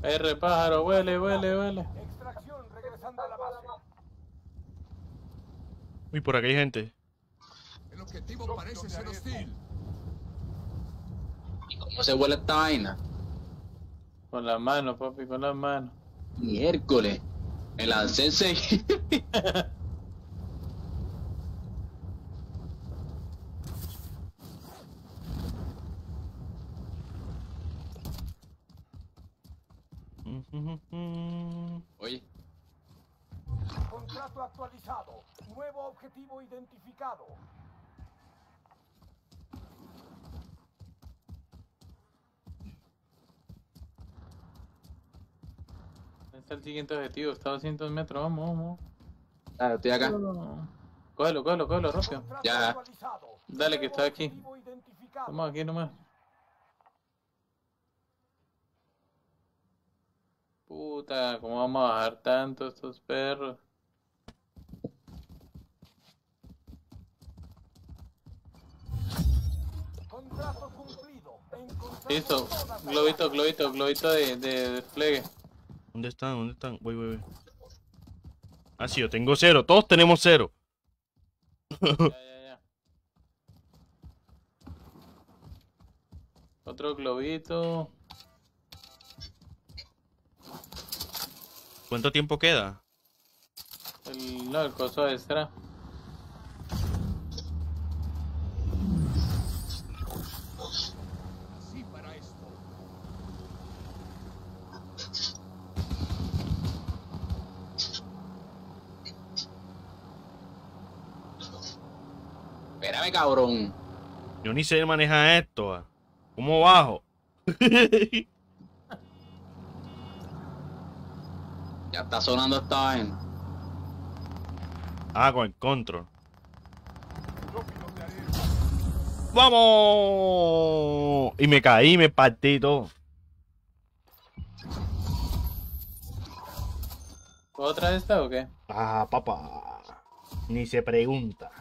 R pájaro, huele, huele, huele. Extracción regresando a la base. Uy, por aquí hay gente. El objetivo parece ser hostil. ¿Y cómo se vuela esta vaina? Con las manos, papi, con las manos. Miércoles. Me lancé Oye, Contrato actualizado. Nuevo objetivo identificado. ¿Dónde está el siguiente objetivo? Está a 200 metros, vamos, vamos. Ah, estoy acá. Cógelo, cógelo, cógelo, rápido. Ya. Dale, que está aquí. Vamos aquí nomás. Puta, ¿cómo vamos a bajar tanto estos perros? Contrato cumplido. Encontramos Listo, globito, globito, globito de, de despliegue. ¿Dónde están? ¿Dónde están? Voy, voy, voy. Ah, sí, yo tengo cero. Todos tenemos cero. Ya, ya, ya. Otro globito. ¿Cuánto tiempo queda? El, no, el coso extra. Espérame, cabrón. Yo ni sé manejar esto. ah. ¿Cómo bajo? Ya está sonando esta vaina. ah, con el control. ¡Vamos! Y me caí, me partí todo. ¿Otra esta o qué? Ah, papá. Ni se pregunta.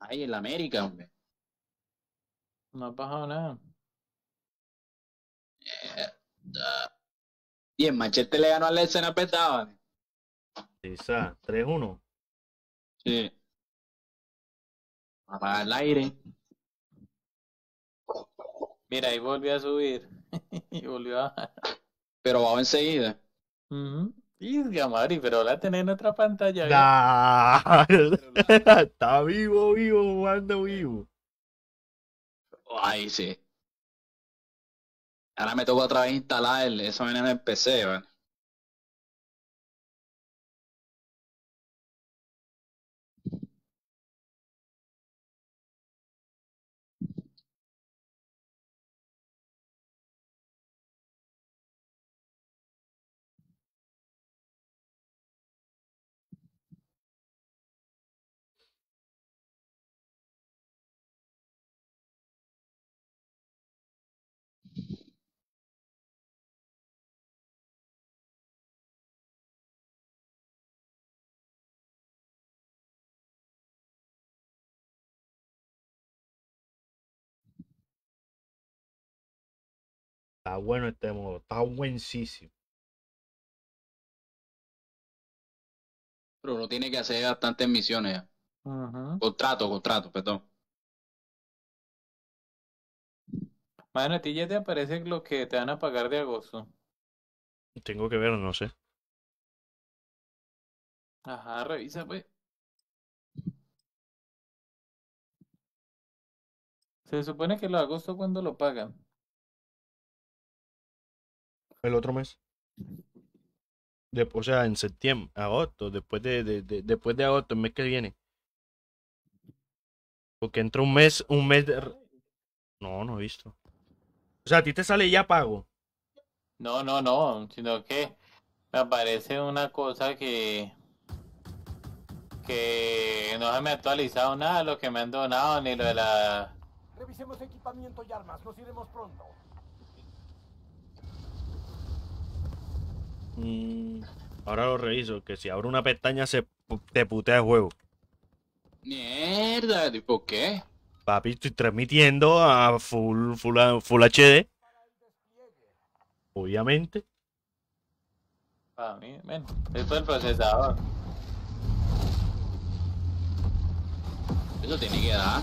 Ay, en la América, hombre. No ha bajado nada. Y el Machete le ganó al Arsenal, ¿verdad? Esa, 3-1. Sí. Apagar el aire. Mira, ahí volvió a subir. y volvió a bajar. Pero va enseguida. Ujú. Y Gamari, pero la tenés en otra pantalla. ¿eh? Da. Está vivo, vivo, jugando vivo. Ay, sí. Ahora me toca otra vez instalar eso en el PC, ¿vale? Está bueno este modo, está buenísimo. Pero uno tiene que hacer bastantes misiones. ya. Ujú. Contrato, contrato, perdón. Mano, a ti ya te aparece lo que te van a pagar de agosto. Tengo que ver, no sé. Ajá, revisa, pues. Se supone que lo de agosto cuando lo pagan. El otro mes. De- o sea, en septiembre, agosto, después de, de- de- después de agosto, el mes que viene. Porque entra un mes, un mes de... No, no he visto. O sea, a ti te sale ya pago. No, no, no, sino que me aparece una cosa que que no se me ha actualizado nada de lo que me han donado ni lo de la Revisemos equipamiento y armas. Nos iremos pronto. Mm, ahora lo reviso, que si abro una pestaña se te putea el juego. Mierda, ¿y por qué? Papi, estoy transmitiendo a full, full, full HD. Obviamente. para mí, bueno, esto es el procesador. Eso tiene que dar.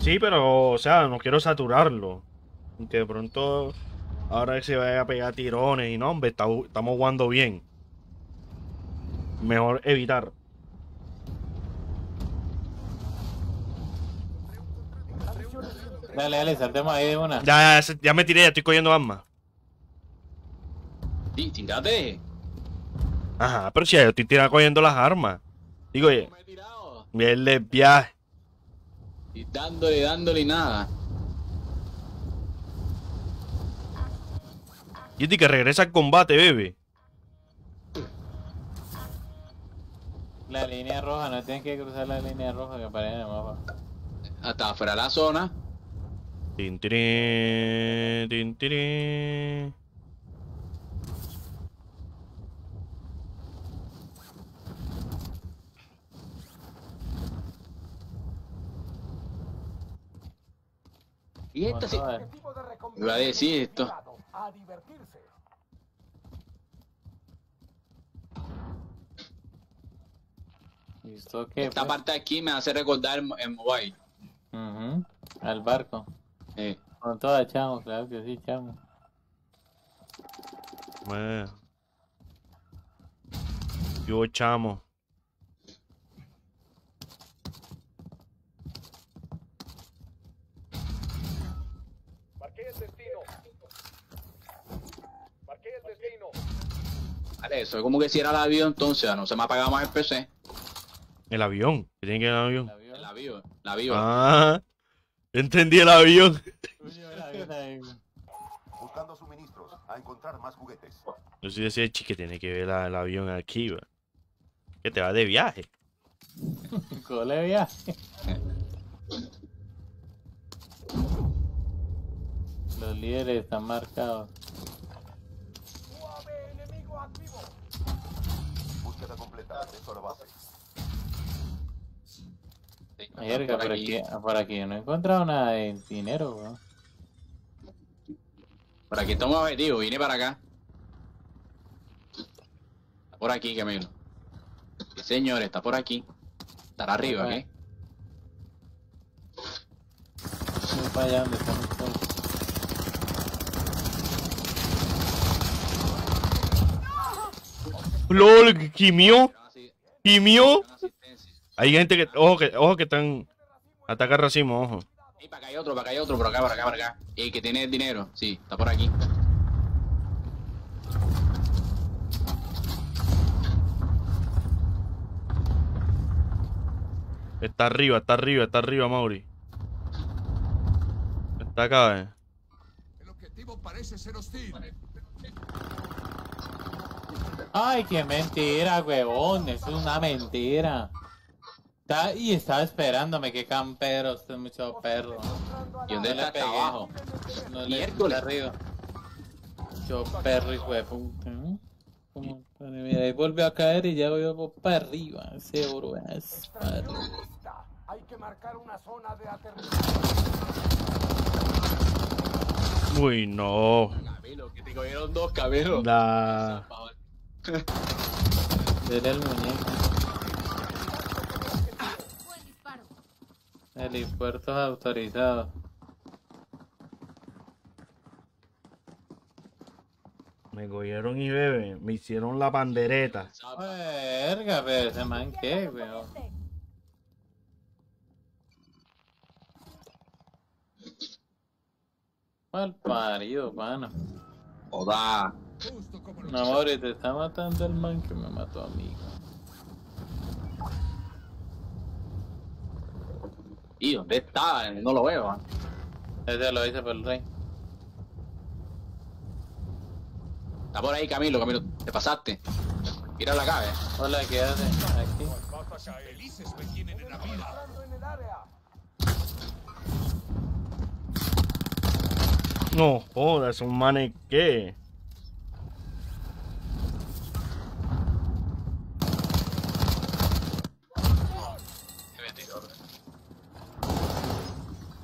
Sí, pero, o sea, no quiero saturarlo. Que de pronto ahora se vaya a pegar tirones y no, hombre, está- estamos jugando bien. Mejor evitar. Dale, dale, saltemos ahí de una. Ya, ya, ya me tiré, ya estoy cogiendo armas. Sí, tírate. Ajá, pero si ya yo estoy tirando cogiendo las armas. Digo, oye, No me he tirado. viaje. Y dándole, dándole y nada. Y que regresa al combate, bebé. La línea roja, no tienes que cruzar la línea roja que aparece en el mapa. Hasta afuera de la zona. Tin, tirín, tin, tirín. Y esta sí. Iba a decir esto. Esta pues? parte de aquí me hace recordar el, el mobile. Al barco. Eh, Con toda chamo, claro que sí, chamo. Bueno. Yo chamo. Marqué el destino. Marqué el destino. vale, eso es como que si era el avión, entonces no se me apagaba más el PC. El avión. ¿Qué tiene que ver el avión? ¿La? El avión, el avión. Ah, entendí el avión. La. Buscando suministros. A encontrar más juguetes. Yo sí decía, chi, que tiene que ver la- el avión aquí, va. Que te va de viaje. Cole viaje. Los líderes están marcados. UAV enemigo activo. Búsqueda completa. Eso la base. Mierda, por por aquí, por aquí no he encontrado nada de dinero, weón. Por aquí estamos objetivo, vine para acá. Está por aquí, Camilo. Sí, señor, está por aquí. Estará arriba, ¿qué? Voy para allá donde están ustedes. LOL, quimió, Tiraron así- quimió. Hay gente que, ojo que, ojo que están, ataca racimo, ojo. Y para acá hay otro, para acá hay otro, por acá, por acá, por acá. Y que tiene el dinero, sí, está por aquí. Está arriba, está arriba, está arriba, Mauri. Está acá, eh. El objetivo parece ser hostil. Ay, qué mentira, huevón. Eso es una mentira. Está, y estaba esperándome, qué campero, usted es mucho perro. ¿Y dónde está? Pegué. abajo. No le Miércoles. está arriba. Yo perro, hijo de puta. ¿eh? Como, mira, ahí volvió a caer y ya voy para arriba. Ese oro es perro. Hay que marcar una zona de aterrizaje. Uy, no. Camilo, que te cogieron dos, Camilo. La... Dele el muñeco. Buen disparo. Helipuertos autorizados. Me cogieron y bebé, me hicieron la pandereta. Verga, pero ese man qué, weón. Mal parido, pana. Joda. No, amor, te está matando el man que me mató a mí. ¿Y dónde está? No lo veo. ¿ah? Ese lo hice por el rey. Está por ahí, Camilo, Camilo. Te pasaste. Mira la cabe. Hola, ¿qué hace? Aquí. Felices me tienen en la. No jodas, un manes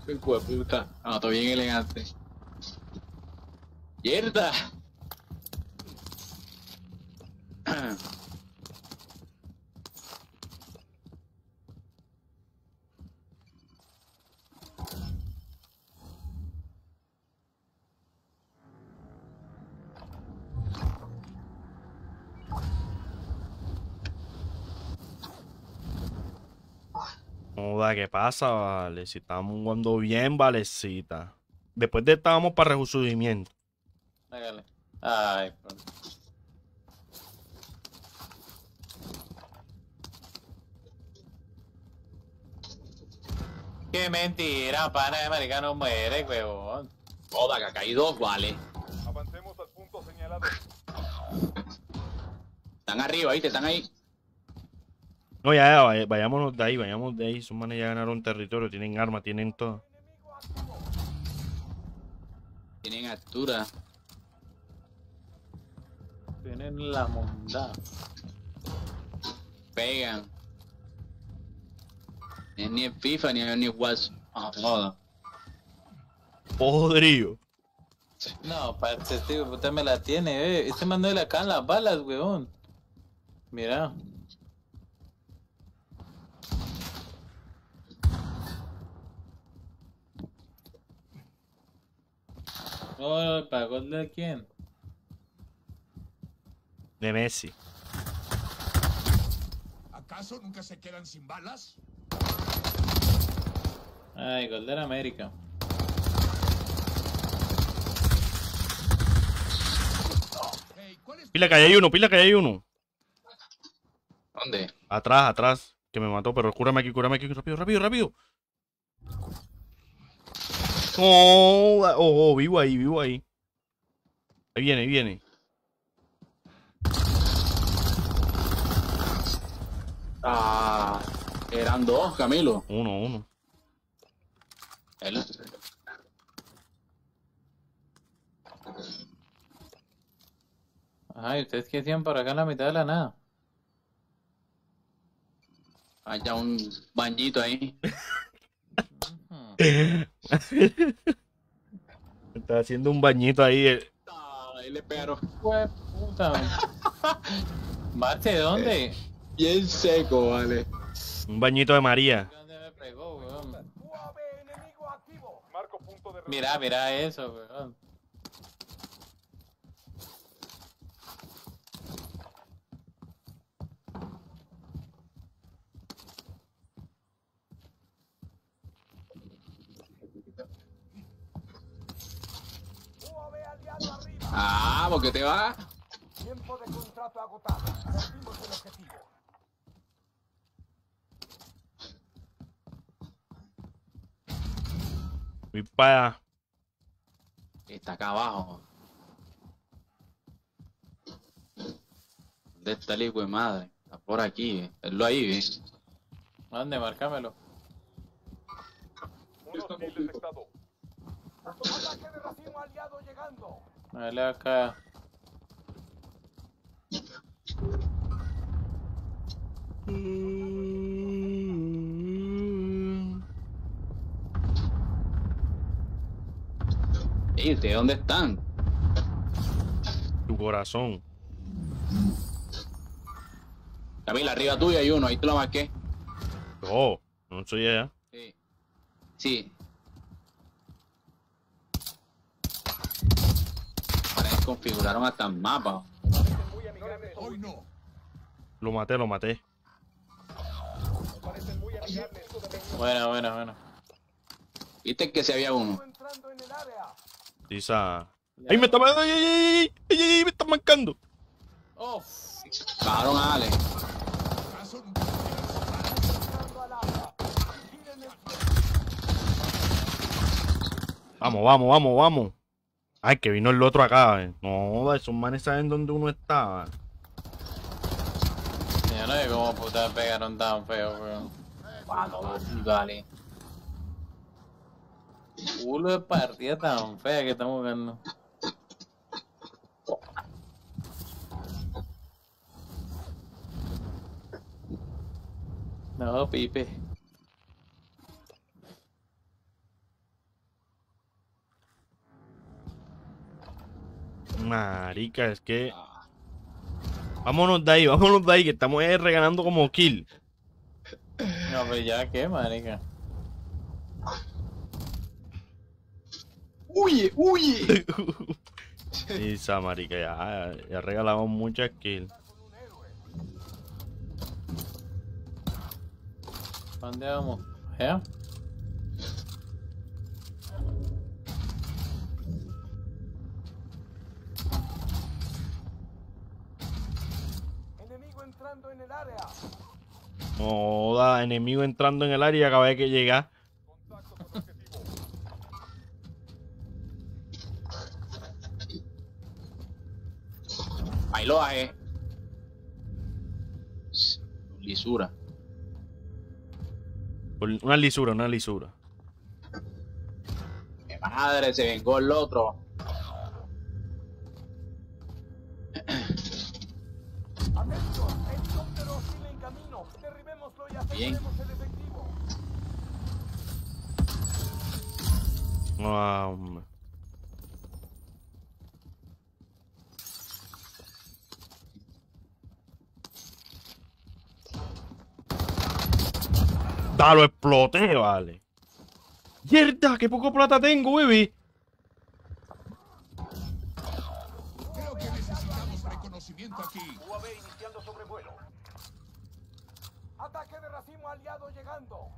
Hijo de puta. No, está bien elegante. ¡Mierda! Joda, ¿qué pasa, vale? Si estamos jugando bien, valecita. Después de esta vamos para resurgimiento. Hágale. Ay, por- Qué mentira, pana de americano muere, huevón. Joda, que acá hay dos, vale. Avancemos al punto señalado. Están arriba, ¿viste? Están ahí. No, ya, ya, vaya- vayámonos de ahí, vayamos de ahí. Esos manes ya ganaron territorio, tienen armas, tienen todo. Tienen altura. Tienen la monda. Pegan. Es ni en FIFA ni en. Ah, joda. Podrido. No, parce, este de puta me la tiene, eh. Este mando de acá en las balas, huevón. Mira. Oh, ¿para gol de quién? De Messi. ¿Acaso nunca se quedan sin balas? Ay, gol de la América. Hey, ¿cuál es Pila que hay uno, pila que hay uno. ¿Dónde? Atrás, atrás. Que me mató, pero cúrame aquí, cúrame aquí, rápido, rápido, rápido. Oh, oh, oh, vivo ahí, vivo ahí. Ahí viene, ahí viene. Ah, eran dos, Camilo. Uno, uno. Él- Ay, ¿ustedes qué hacían por acá en la mitad de la nada? Haya un bañito ahí. Está haciendo un bañito ahí. eh. Ah, ahí le pegaron. Fue puta. Marte, ¿dónde? Bien seco, vale. Un bañito de María. ¿Dónde me pegó, weón? Mira, mira eso, weón. Ah, ¿por qué te vas? Tiempo de contrato agotado. Perdimos el objetivo. Voy para allá. Está acá abajo. ¿Dónde está el hijo de madre? Está por aquí, eh. Él lo ahí, ¿eh? ¿Dónde? Márcamelo. Un hostil detectado. Ataque de racimo aliado llegando. Dale acá. Ey, ¿ustedes dónde están? Tu corazón. Camila, arriba tuya hay uno, ahí te lo marqué. Oh, no soy ella. Sí. Sí. Parece que configuraron hasta el mapa. Hoy no. Lo maté, lo maté. Buena, buena, buena. Viste que si había uno. Esa. ¡Ay, me está! ¡Ay, ay, ay, ay, ay, ay, me está marcando! Oh, a Ale. ¿Acaso nunca se Vamos, vamos, vamos, vamos. Ay, que vino el otro acá. eh. No, esos manes saben dónde uno está. yo no sé cómo puta pegaron tan feo, weón. Vale. Culo de partida tan fea que estamos jugando. No, Pipe. Marica, es que. Vámonos de ahí, vámonos de ahí, que estamos eh, regalando como kill. No, pues ya, ¿qué, marica? ¡Huye, huye! Esa marica, ya, ya regalamos muchas kills. ¿Dónde vamos? ¿Ya? Enemigo entrando en el área. No da enemigo entrando en el área y acabé de que llegar. Bailoa, eh. Lisura. Una lisura, una lisura. Mi madre, se vengó el otro. Bien. Da, lo exploté, vale. ¡Mierda! ¡Qué poco plata tengo, baby! Racimo aliado llegando.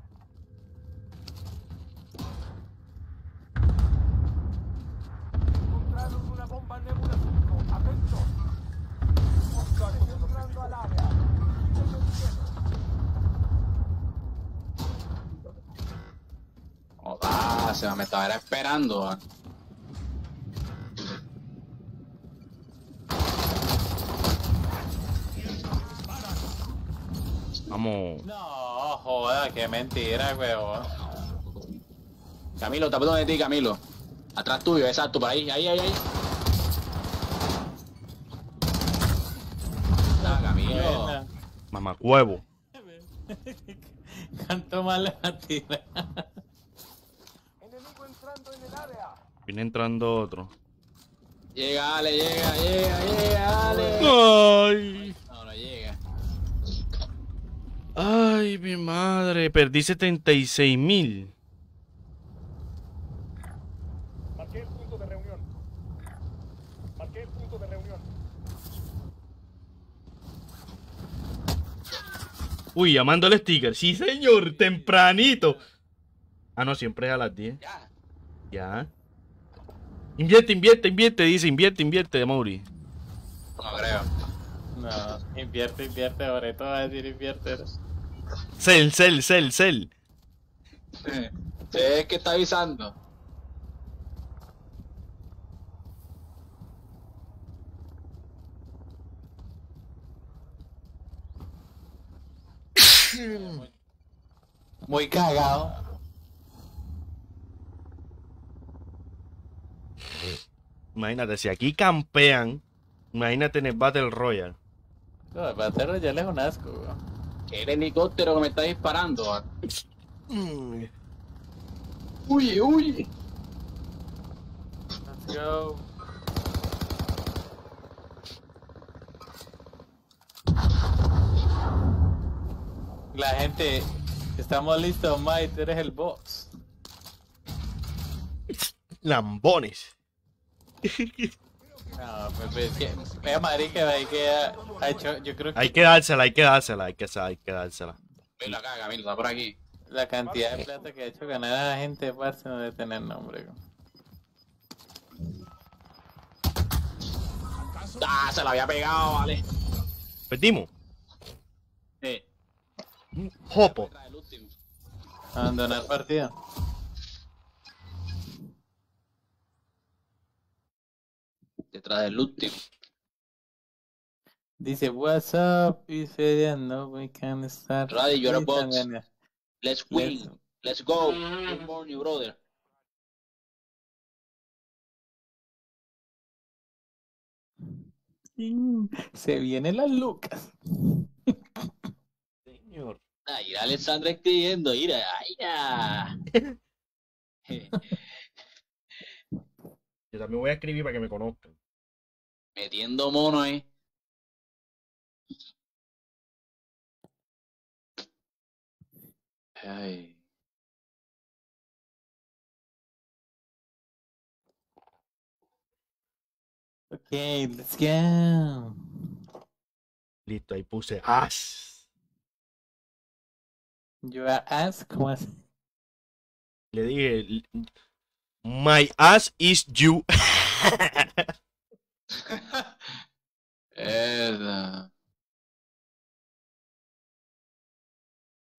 Encontraron una bomba Nebula 5. Atentos. Oscar entrando al área. Joda, se me estaba esperando. ah. Vamos. No, joda, qué mentira, weón. Camilo, está por donde ti, Camilo. Atrás tuyo, exacto, por ahí, ahí, ahí, ahí. Ah, Camilo. Mamacuevo. Canto mal la tira. Enemigo entrando en el área. Viene entrando otro. Llega, Ale, llega, llega, llega, Ale. ¡Ay! No, no llega. ¡Ay, mi madre! Perdí 76 mil. Marqué el punto de reunión. Marqué el punto de reunión. Uy, llamando al sticker. Sí, señor, tempranito. Ah, no, siempre es a las 10. Ya. Ya. Invierte, invierte, invierte, dice, invierte, invierte, de Mauri. No creo. No, invierte, invierte, ahora todo va a decir invierte. Cel, cel, cel, cel. Sí, es que está avisando. Muy cagado. Imagínate, si aquí campean, imagínate en el Battle Royale. No, batero ya le es un asco, weón. El helicóptero que me está disparando. ah. Uy, uy. Let's go. La gente, estamos listos, Mike, tú eres el boss. Lambones. No, pues es que, marica, hay que ha hecho, yo creo que Hay que dársela, hay que dársela, hay que, hay que dársela. Ven acá, Camilo, está por aquí. la cantidad de plata que ha hecho ganar a la gente, parce, no debe tener nombre. Ah, se la había pegado, vale. Perdimos. Sí. Jopo. Abandonar partida. Detrás del último. Dice, what's up, is no, we can start. Raddy, you're a then- Let's win. Let's go. Good morning, brother. Se vienen las lucas. Señor. Ah, mira a Alexandra escribiendo, mira, mira. Yo también voy a escribir para que me conozcan. Metiendo mono ahí. Ay. Okay, let's go. Listo, ahí puse as. Your ass, ¿cómo es? Le dije, my ass is you. Mierda.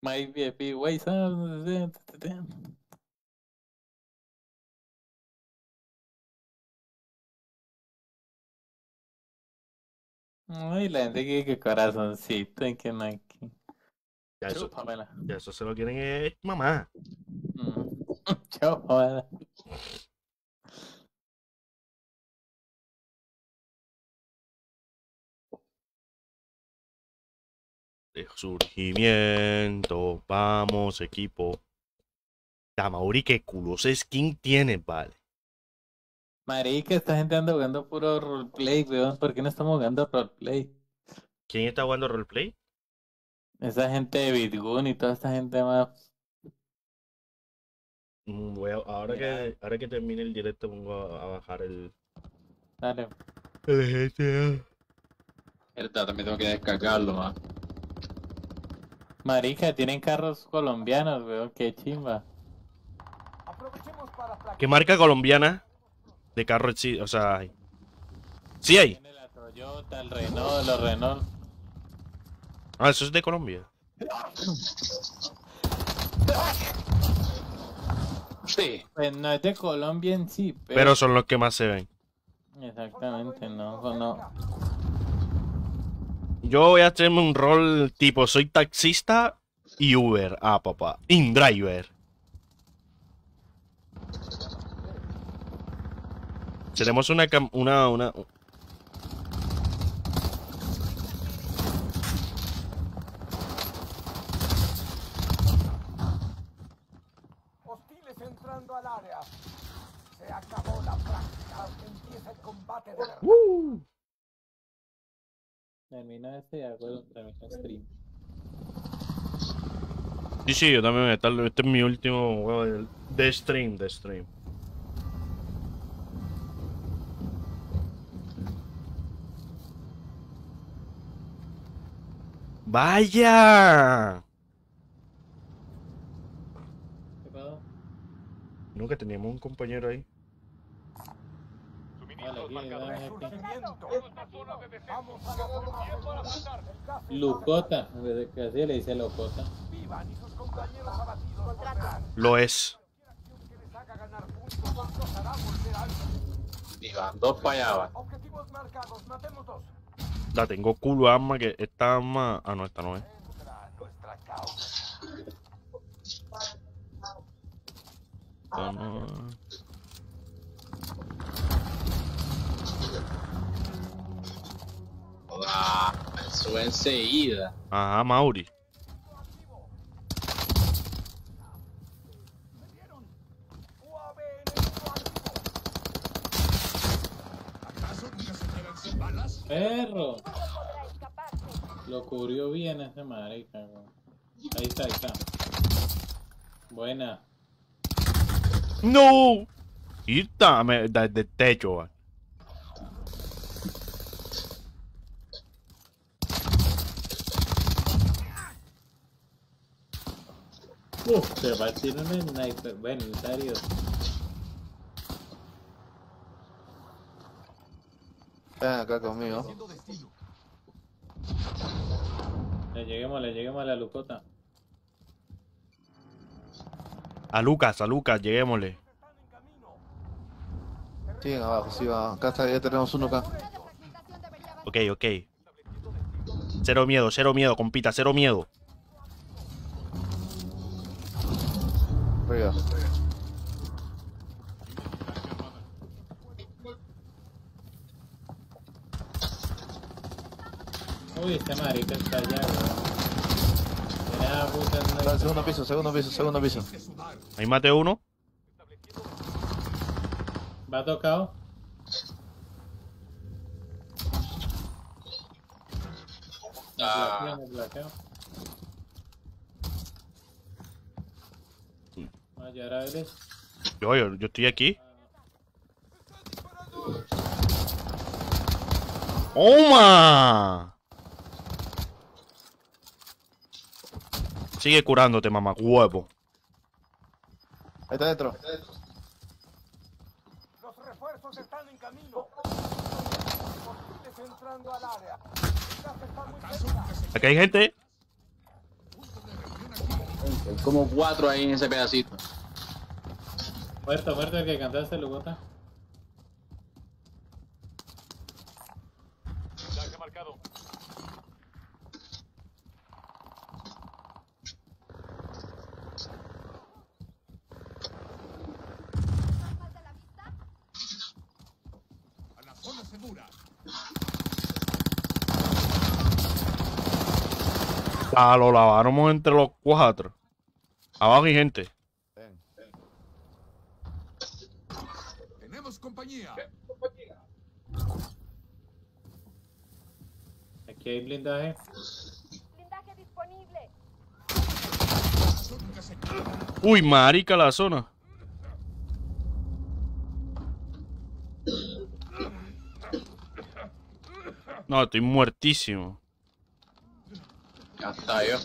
My VIP, ¿sabes? Ay, la gente que, que corazoncito, y que que... Ya eso, ya eso se lo quieren es mamá. Mm. Chúpamela. De surgimiento, vamos equipo. Tamauri, qué culos skin tiene, vale. Marica, esta gente anda jugando puro roleplay, weón. ¿Por qué no estamos jugando roleplay? ¿Quién está jugando roleplay? Esa gente de Bitgun y toda esta gente más. Mm, voy a- ahora, que, ahora que termine el directo pongo a, a bajar el... Dale. el GTA. Verdad, también tengo que descargarlo, ah. Marica, tienen carros colombianos, weón. Qué chimba. Aprovechemos para ¿Qué marca colombiana de carro sí? O sea, hay? sí hay. Tiene la Toyota, el Renault, los Renault. Ah, eso es de Colombia. Sí. Pues no es de Colombia en sí, pero. Pero son los que más se ven. Exactamente, no, no. Yo voy a hacerme un rol tipo soy taxista y Uber. Ah, papá. InDriver. Tenemos una cam- una una Hostiles Termina este y hago termina el stream. Sí, sí, yo también voy a estar- Este es mi último juego de, de stream, de stream. ¡Vaya! ¿Qué pasó? Nunca teníamos un compañero ahí. Vale, aquí, dale, aquí. Surgimiento. Vamos a la zona. El gas Lucota, que así le dice locota. vivan y sus compañeros abatidos volverán. Lo es. Y van dos para allá, va. Objetivos marcados. Matemos dos. La tengo culo arma que esta arma. Ah, no, es. Esta no es. Joda, eso enseguida. Ajá, Mauri. ¡Perro! Lo cubrió bien ese marica. Ahí está, ahí está. Buena. ¡No! Irta, me, da- de techo, Uf, se va a tirar un sniper. Bueno, en serio. Ven acá conmigo. Le lleguemos, le lleguemos a la lucota. A Lucas, a Lucas, lleguémosle. Siguen abajo, sí, va. Acá está, ya tenemos uno acá. Ok, ok. Cero miedo, cero miedo, compita, cero miedo. Arriba. Uy, este marica está allá, weón. Segundo piso, segundo piso, segundo piso. Ahí maté uno. ¿Va tocado? Ah, ya era él. Yo, yo, yo estoy aquí. ¡Toma! Sigue curándote, mamá, huevo. Ahí está dentro. Los refuerzos están en camino. Entrando al área. Está. Aquí hay gente. Hay como cuatro ahí en ese pedacito. Muerto, muerto el que cantaste, Lugota. Mensaje marcado. A la zona segura. Ah, lo lavamos entre los cuatro. Abajo hay gente. Ven. Tenemos compañía. Aquí hay blindaje. Blindaje disponible. Uy, marica la zona. No, estoy muertísimo. Ya está yo.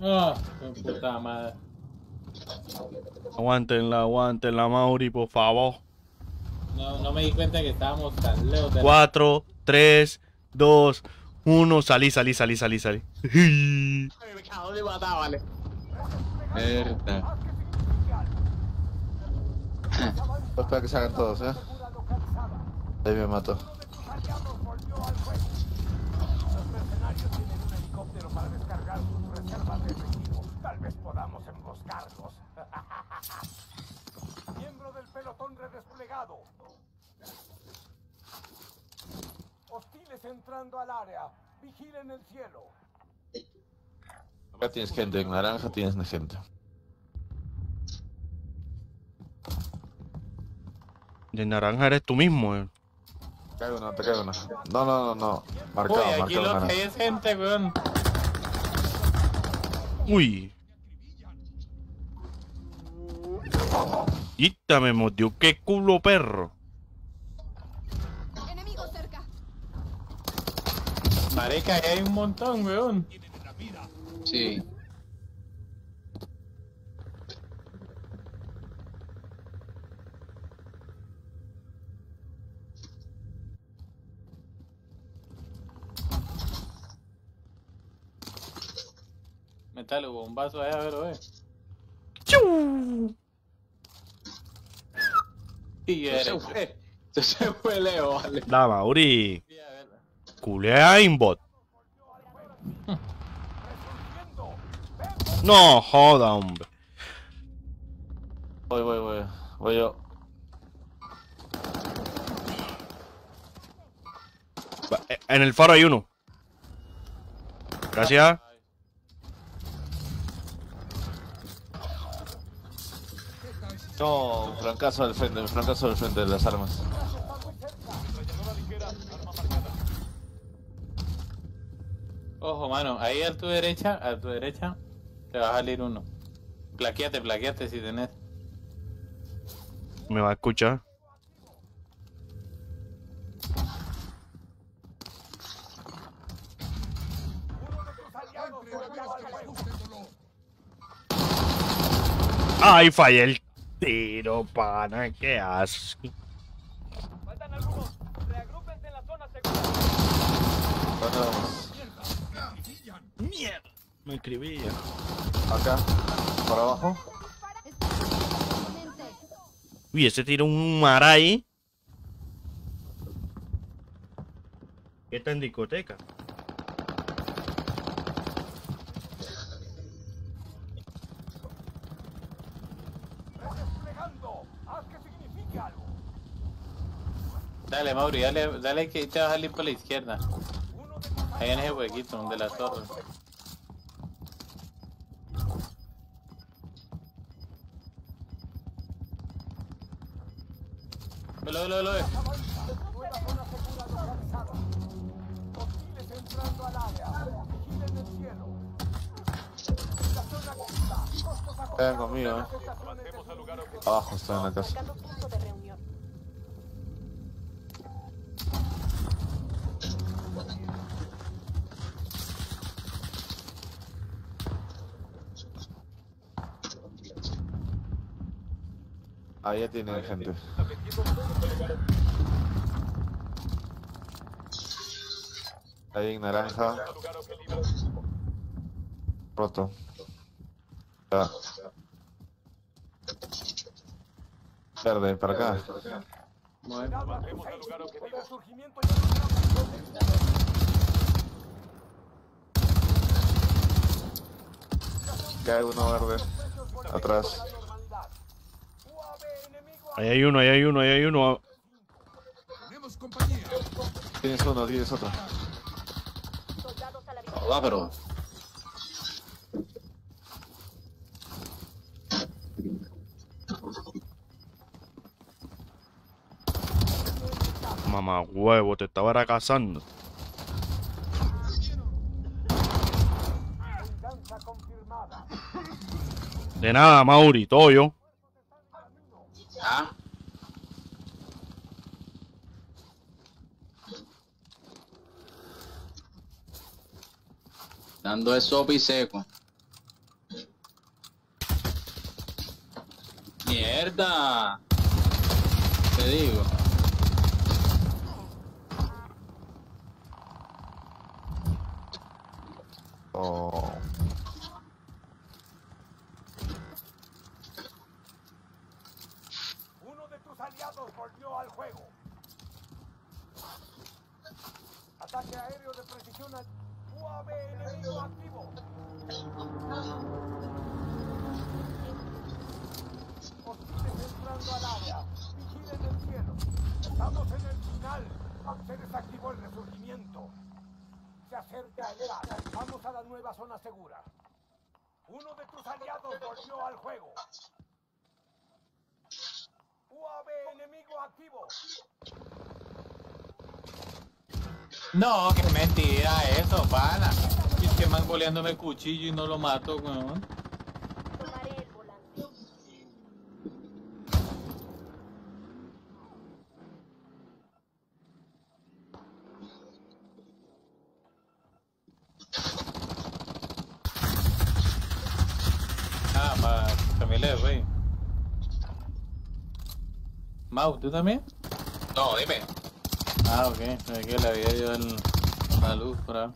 Ah, qué puta madre. Aguántenla, aguántenla, Mauri, por favor. No, no me di cuenta que estábamos tan lejos de la... 4, 3, 2, 1. Salí, salí, salí, salí, salí. Ay, me cago de matar, vale. Verdad. Voy a esperar que salgan todos, eh. Ahí me mato. Aliados volvió al juego. Los mercenarios tienen un helicóptero para descargar sus reservas de efectivo. Tal vez podamos emboscarlos. Miembro del pelotón redesplegado. Hostiles entrando al área. Vigilen el cielo. Acá tienes gente, en naranja tienes gente. De naranja eres tú mismo, eh. Te caigo una, te caigo una. No, no, no, no. Uy, Marcado, aquí marcado lo que hay es gente, weón. Uy. Quita me mordió, qué culo perro. Enemigo cerca. Marica, ahí hay un montón, weón. Sí. Metale bombazo allá, a ver, ve. Y Se eres. fue. Se se fue Leo, vale. Da, Mauri. Sí, a. Culea aimbot. No joda, hombre. Voy, voy, voy. Voy yo. Eh, En el faro hay uno. Gracias. No, un francazo al frente, un francazo al frente de las armas. Ojo, mano, ahí a tu derecha, a tu derecha, te va a salir uno. Plaqueate, plaqueate si tenés. Me va a escuchar. Ay, fallé el tiro, pana. Qué asco. Faltan algunos. Reagrúpense en la zona segura. ¿Dónde vamos? Mierda. Me escribía. Acá, por abajo. Uy, ese tiro un maray. ¿Qué está en discoteca? Dale, Mauri, dale, dale que te va a salir por la izquierda. Ahí en ese huequito, donde las torres. Velo, velo, velo, entrando al área. Vigilen el cielo. La zona conmigo, eh. Abajo está en la casa. Ahí ya tienen gente. Ahí en naranja. Roto. Ya. Verde, para acá. Ya hay uno verde. Atrás. Ahí hay uno, ahí hay uno, ahí hay uno. Tenemos compañía. Tienes uno, tienes otro. Joda, pero. Mamá huevo, te estaba cazando. venganza confirmada. De nada, Mauri, todo yo. Ah. Dando el sopa y seco. Mierda. Te digo. Oh. Uno de tus aliados volvió al juego. Ataque aéreo de precisión al UAV enemigo activo. Hostiles entrando al área. Vigilen el cielo. Estamos en el final. Se desactivó el resurgimiento. Se acerca el ERA. Vamos a la nueva zona segura. Uno de tus aliados volvió al juego. No, qué mentira eso, pana. Y es que boleándome el cuchillo y no lo mato, weón. Ah, para Camila, güey. Mau, ¿tú también? No, dime. Ah, ok. Es que le había ido el- la luz por ahí.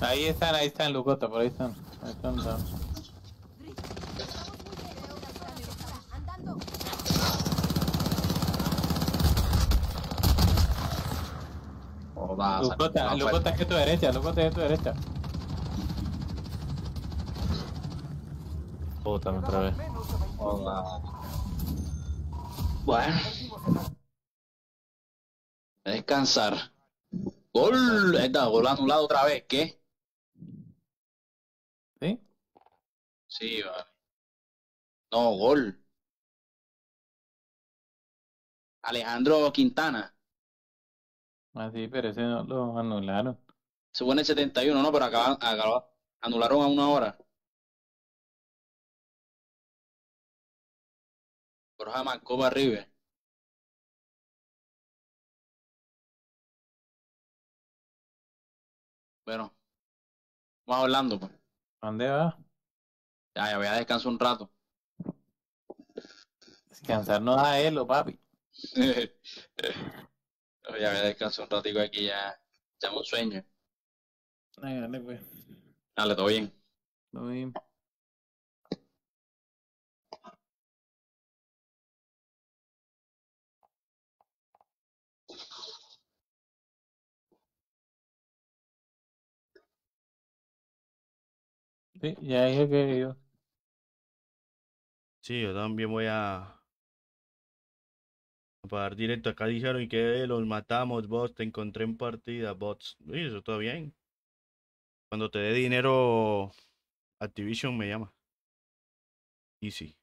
Ahí están, ahí están, Lucota, por ahí están. Ahí están, están. Joda, Lucota, no, Lucota es que tu derecha, Lucota es de tu derecha. Puta, otra vez. Joda. Bueno. A descansar. Gol. Esta, gol anulado otra vez. ¿Qué? ¿Sí? Sí, vale. No, gol. Alejandro Quintana. Ah, sí, pero ese no lo anularon. Se fue en el 71, ¿no? Pero acaban, acaba- anularon a una hora. Borja marcó para arriba. Bueno, vamos hablando, pues. ¿Dónde va? Ya, ya voy a descansar un rato. Descansarnos a él, o papi. ya voy a descansar un ratico aquí, ya. Ya me sueño. Ay, dale, pues. Dale, todo bien. Todo bien. Sí, ya dije que yo. Sí, yo también voy a. a pagar directo. Acá dijeron que los matamos, bots. Te encontré en partida, bots. Sí, eso está bien. Cuando te dé dinero, Activision me llama. Easy.